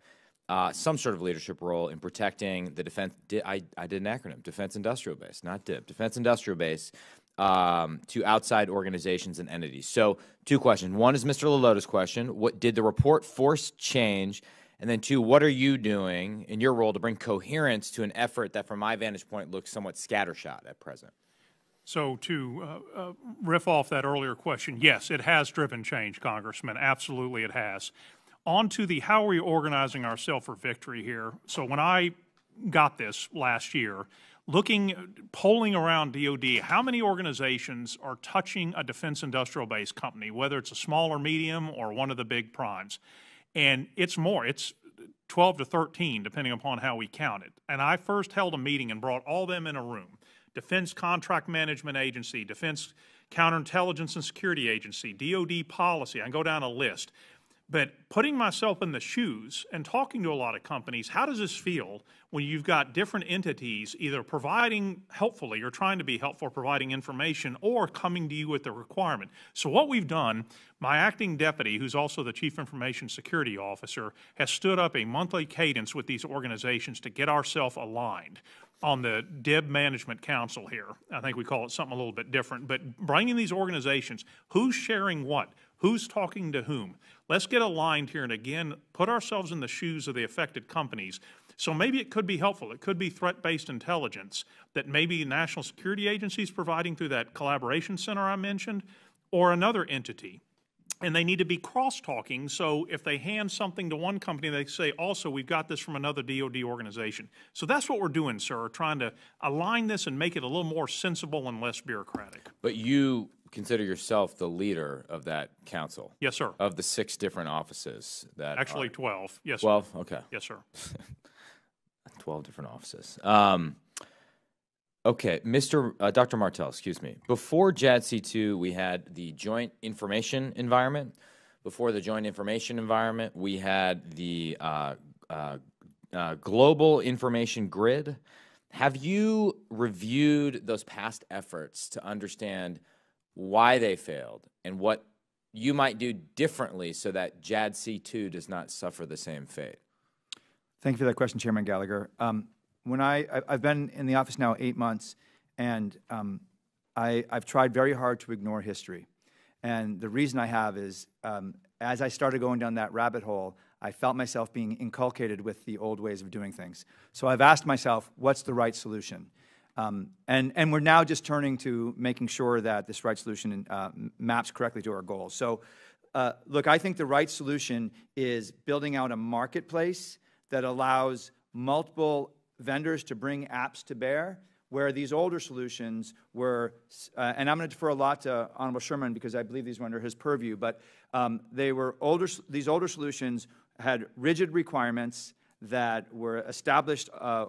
uh, some sort of leadership role in protecting the defense. I, I did an acronym, Defense Industrial Base, not DIB, Defense Industrial Base, um, to outside organizations and entities. So, two questions. One is Mr. Lalota's question: What did the report force change? And then, two, what are you doing in your role to bring coherence to an effort that, from my vantage point, looks somewhat scattershot at present? So to uh, uh, riff off that earlier question, yes, it has driven change, Congressman. Absolutely, it has. On to the how are we organizing ourselves for victory here. So when I got this last year, looking, polling around DoD, how many organizations are touching a defense industrial base company, whether it's a small or medium or one of the big primes? And it's more. It's 12 to 13, depending upon how we count it. And I first held a meeting and brought all them in a room. Defense Contract Management Agency, Defense Counterintelligence and Security Agency, DoD Policy. I can go down a list. But putting myself in the shoes and talking to a lot of companies, how does this feel when you've got different entities either providing helpfully or trying to be helpful, providing information, or coming to you with the requirement? So, what we've done, my acting deputy, who's also the Chief Information Security Officer, has stood up a monthly cadence with these organizations to get ourselves aligned on the DIB Management Council here. I think we call it something a little bit different, but bringing these organizations, who's sharing what? Who's talking to whom? Let's get aligned here and again put ourselves in the shoes of the affected companies. So maybe it could be helpful. It could be threat based intelligence that maybe national security agencies providing through that collaboration center I mentioned, or another entity. And they need to be cross talking. So if they hand something to one company, they say, also, we've got this from another DoD organization. So that's what we're doing, sir, trying to align this and make it a little more sensible and less bureaucratic. But you consider yourself the leader of that council? Yes, sir. Of the six different offices that Actually, are- 12. Yes, sir. 12? Okay. Yes, sir. 12 different offices. Um, okay, Mr. Uh, Dr. Martell, excuse me. Before JADC2, we had the Joint Information Environment. Before the Joint Information Environment, we had the uh, uh, uh, Global Information Grid. Have you reviewed those past efforts to understand why they failed and what you might do differently so that JADC2 does not suffer the same fate? Thank you for that question, Chairman Gallagher. Um, when I, I've been in the office now eight months, and um, I, I've tried very hard to ignore history. And the reason I have is, um, as I started going down that rabbit hole, I felt myself being inculcated with the old ways of doing things. So I've asked myself, what's the right solution? Um, and, and we're now just turning to making sure that this right solution uh, maps correctly to our goals. So, uh, look, I think the right solution is building out a marketplace that allows multiple vendors to bring apps to bear, where these older solutions were, uh, and I'm going to defer a lot to Honorable Sherman because I believe these were under his purview, but um, they were older, these older solutions had rigid requirements that were established uh,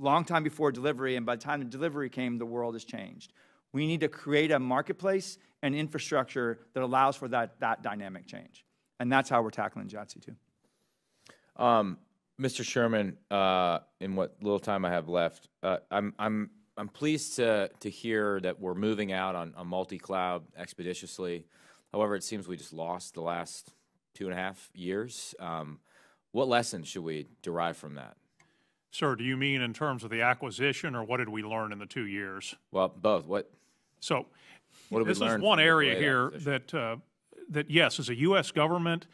long time before delivery, and by the time the delivery came, the world has changed. We need to create a marketplace and infrastructure that allows for that, that dynamic change. And that's how we're tackling JADC2. Um, Mr. Sherman, uh, in what little time I have left, uh, I'm, I'm, I'm pleased to, to hear that we're moving out on, on multi-cloud expeditiously. However, it seems we just lost the last two and a half years. Um, what lessons should we derive from that? Sir, do you mean in terms of the acquisition, or what did we learn in the two years? Well, both. What? So, What this is one area here that uh, that yes, as a U.S. government,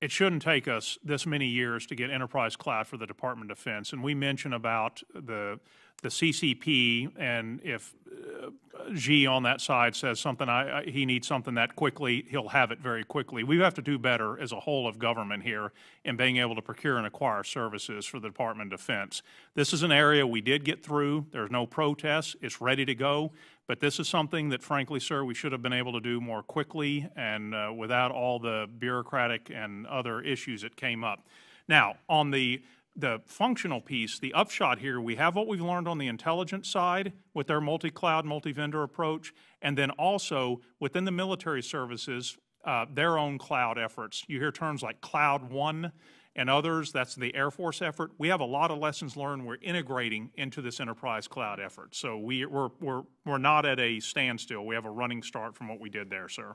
it shouldn't take us this many years to get enterprise cloud for the Department of Defense. And we mention about the the CCP, and if uh, Xi on that side says something, I, I, he needs something that quickly, he'll have it very quickly. We have to do better as a whole of government here in being able to procure and acquire services for the Department of Defense. This is an area we did get through. There's no protests. It's ready to go. But this is something that, frankly, sir, we should have been able to do more quickly and uh, without all the bureaucratic and other issues that came up. Now, on the the functional piece, the upshot here, we have what we've learned on the intelligence side with their multi-cloud, multi-vendor approach, and then also within the military services, uh, their own cloud efforts. You hear terms like Cloud One and others. That's the Air Force effort. We have a lot of lessons learned we're integrating into this enterprise cloud effort. So we, we're, we're, we're not at a standstill. We have a running start from what we did there, sir.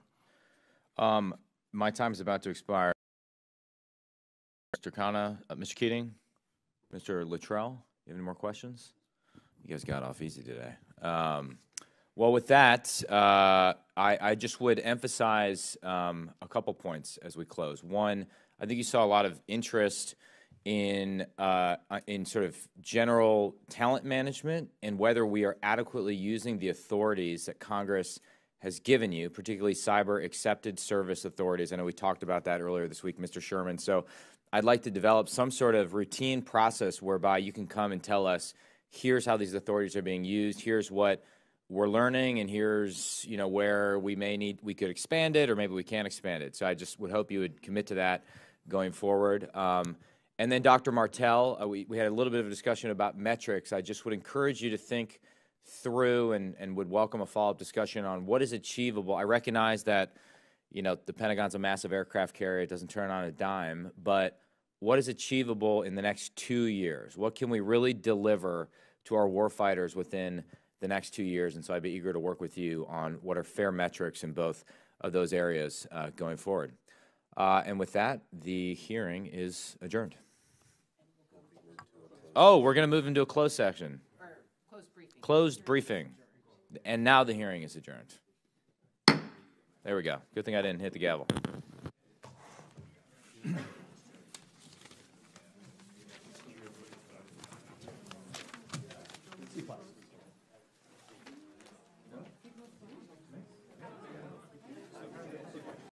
Um, my time is about to expire. Mr. Khanna, uh, Mr. Keating, Mr. Luttrell, you have any more questions? You guys got off easy today. Um, well, with that, uh, I, I just would emphasize um, a couple points as we close. One, I think you saw a lot of interest in uh, uh, in sort of general talent management and whether we are adequately using the authorities that Congress has given you, particularly cyber accepted service authorities. I know we talked about that earlier this week, Mr. Sherman. So I'd like to develop some sort of routine process whereby you can come and tell us, here's how these authorities are being used, here's what we're learning, and here's you know where we may need we could expand it or maybe we can't expand it. So I just would hope you would commit to that going forward. Um, and then Dr. Martell, uh, we, we had a little bit of a discussion about metrics. I just would encourage you to think through and, and would welcome a follow-up discussion on what is achievable. I recognize that, you know, the Pentagon's a massive aircraft carrier. It doesn't turn on a dime. But what is achievable in the next two years? What can we really deliver to our warfighters within the next two years? And so I'd be eager to work with you on what are fair metrics in both of those areas uh, going forward. Uh, and with that, the hearing is adjourned. Oh, we're going to move into a closed section. Closed briefing. And now the hearing is adjourned. There we go. Good thing I didn't hit the gavel.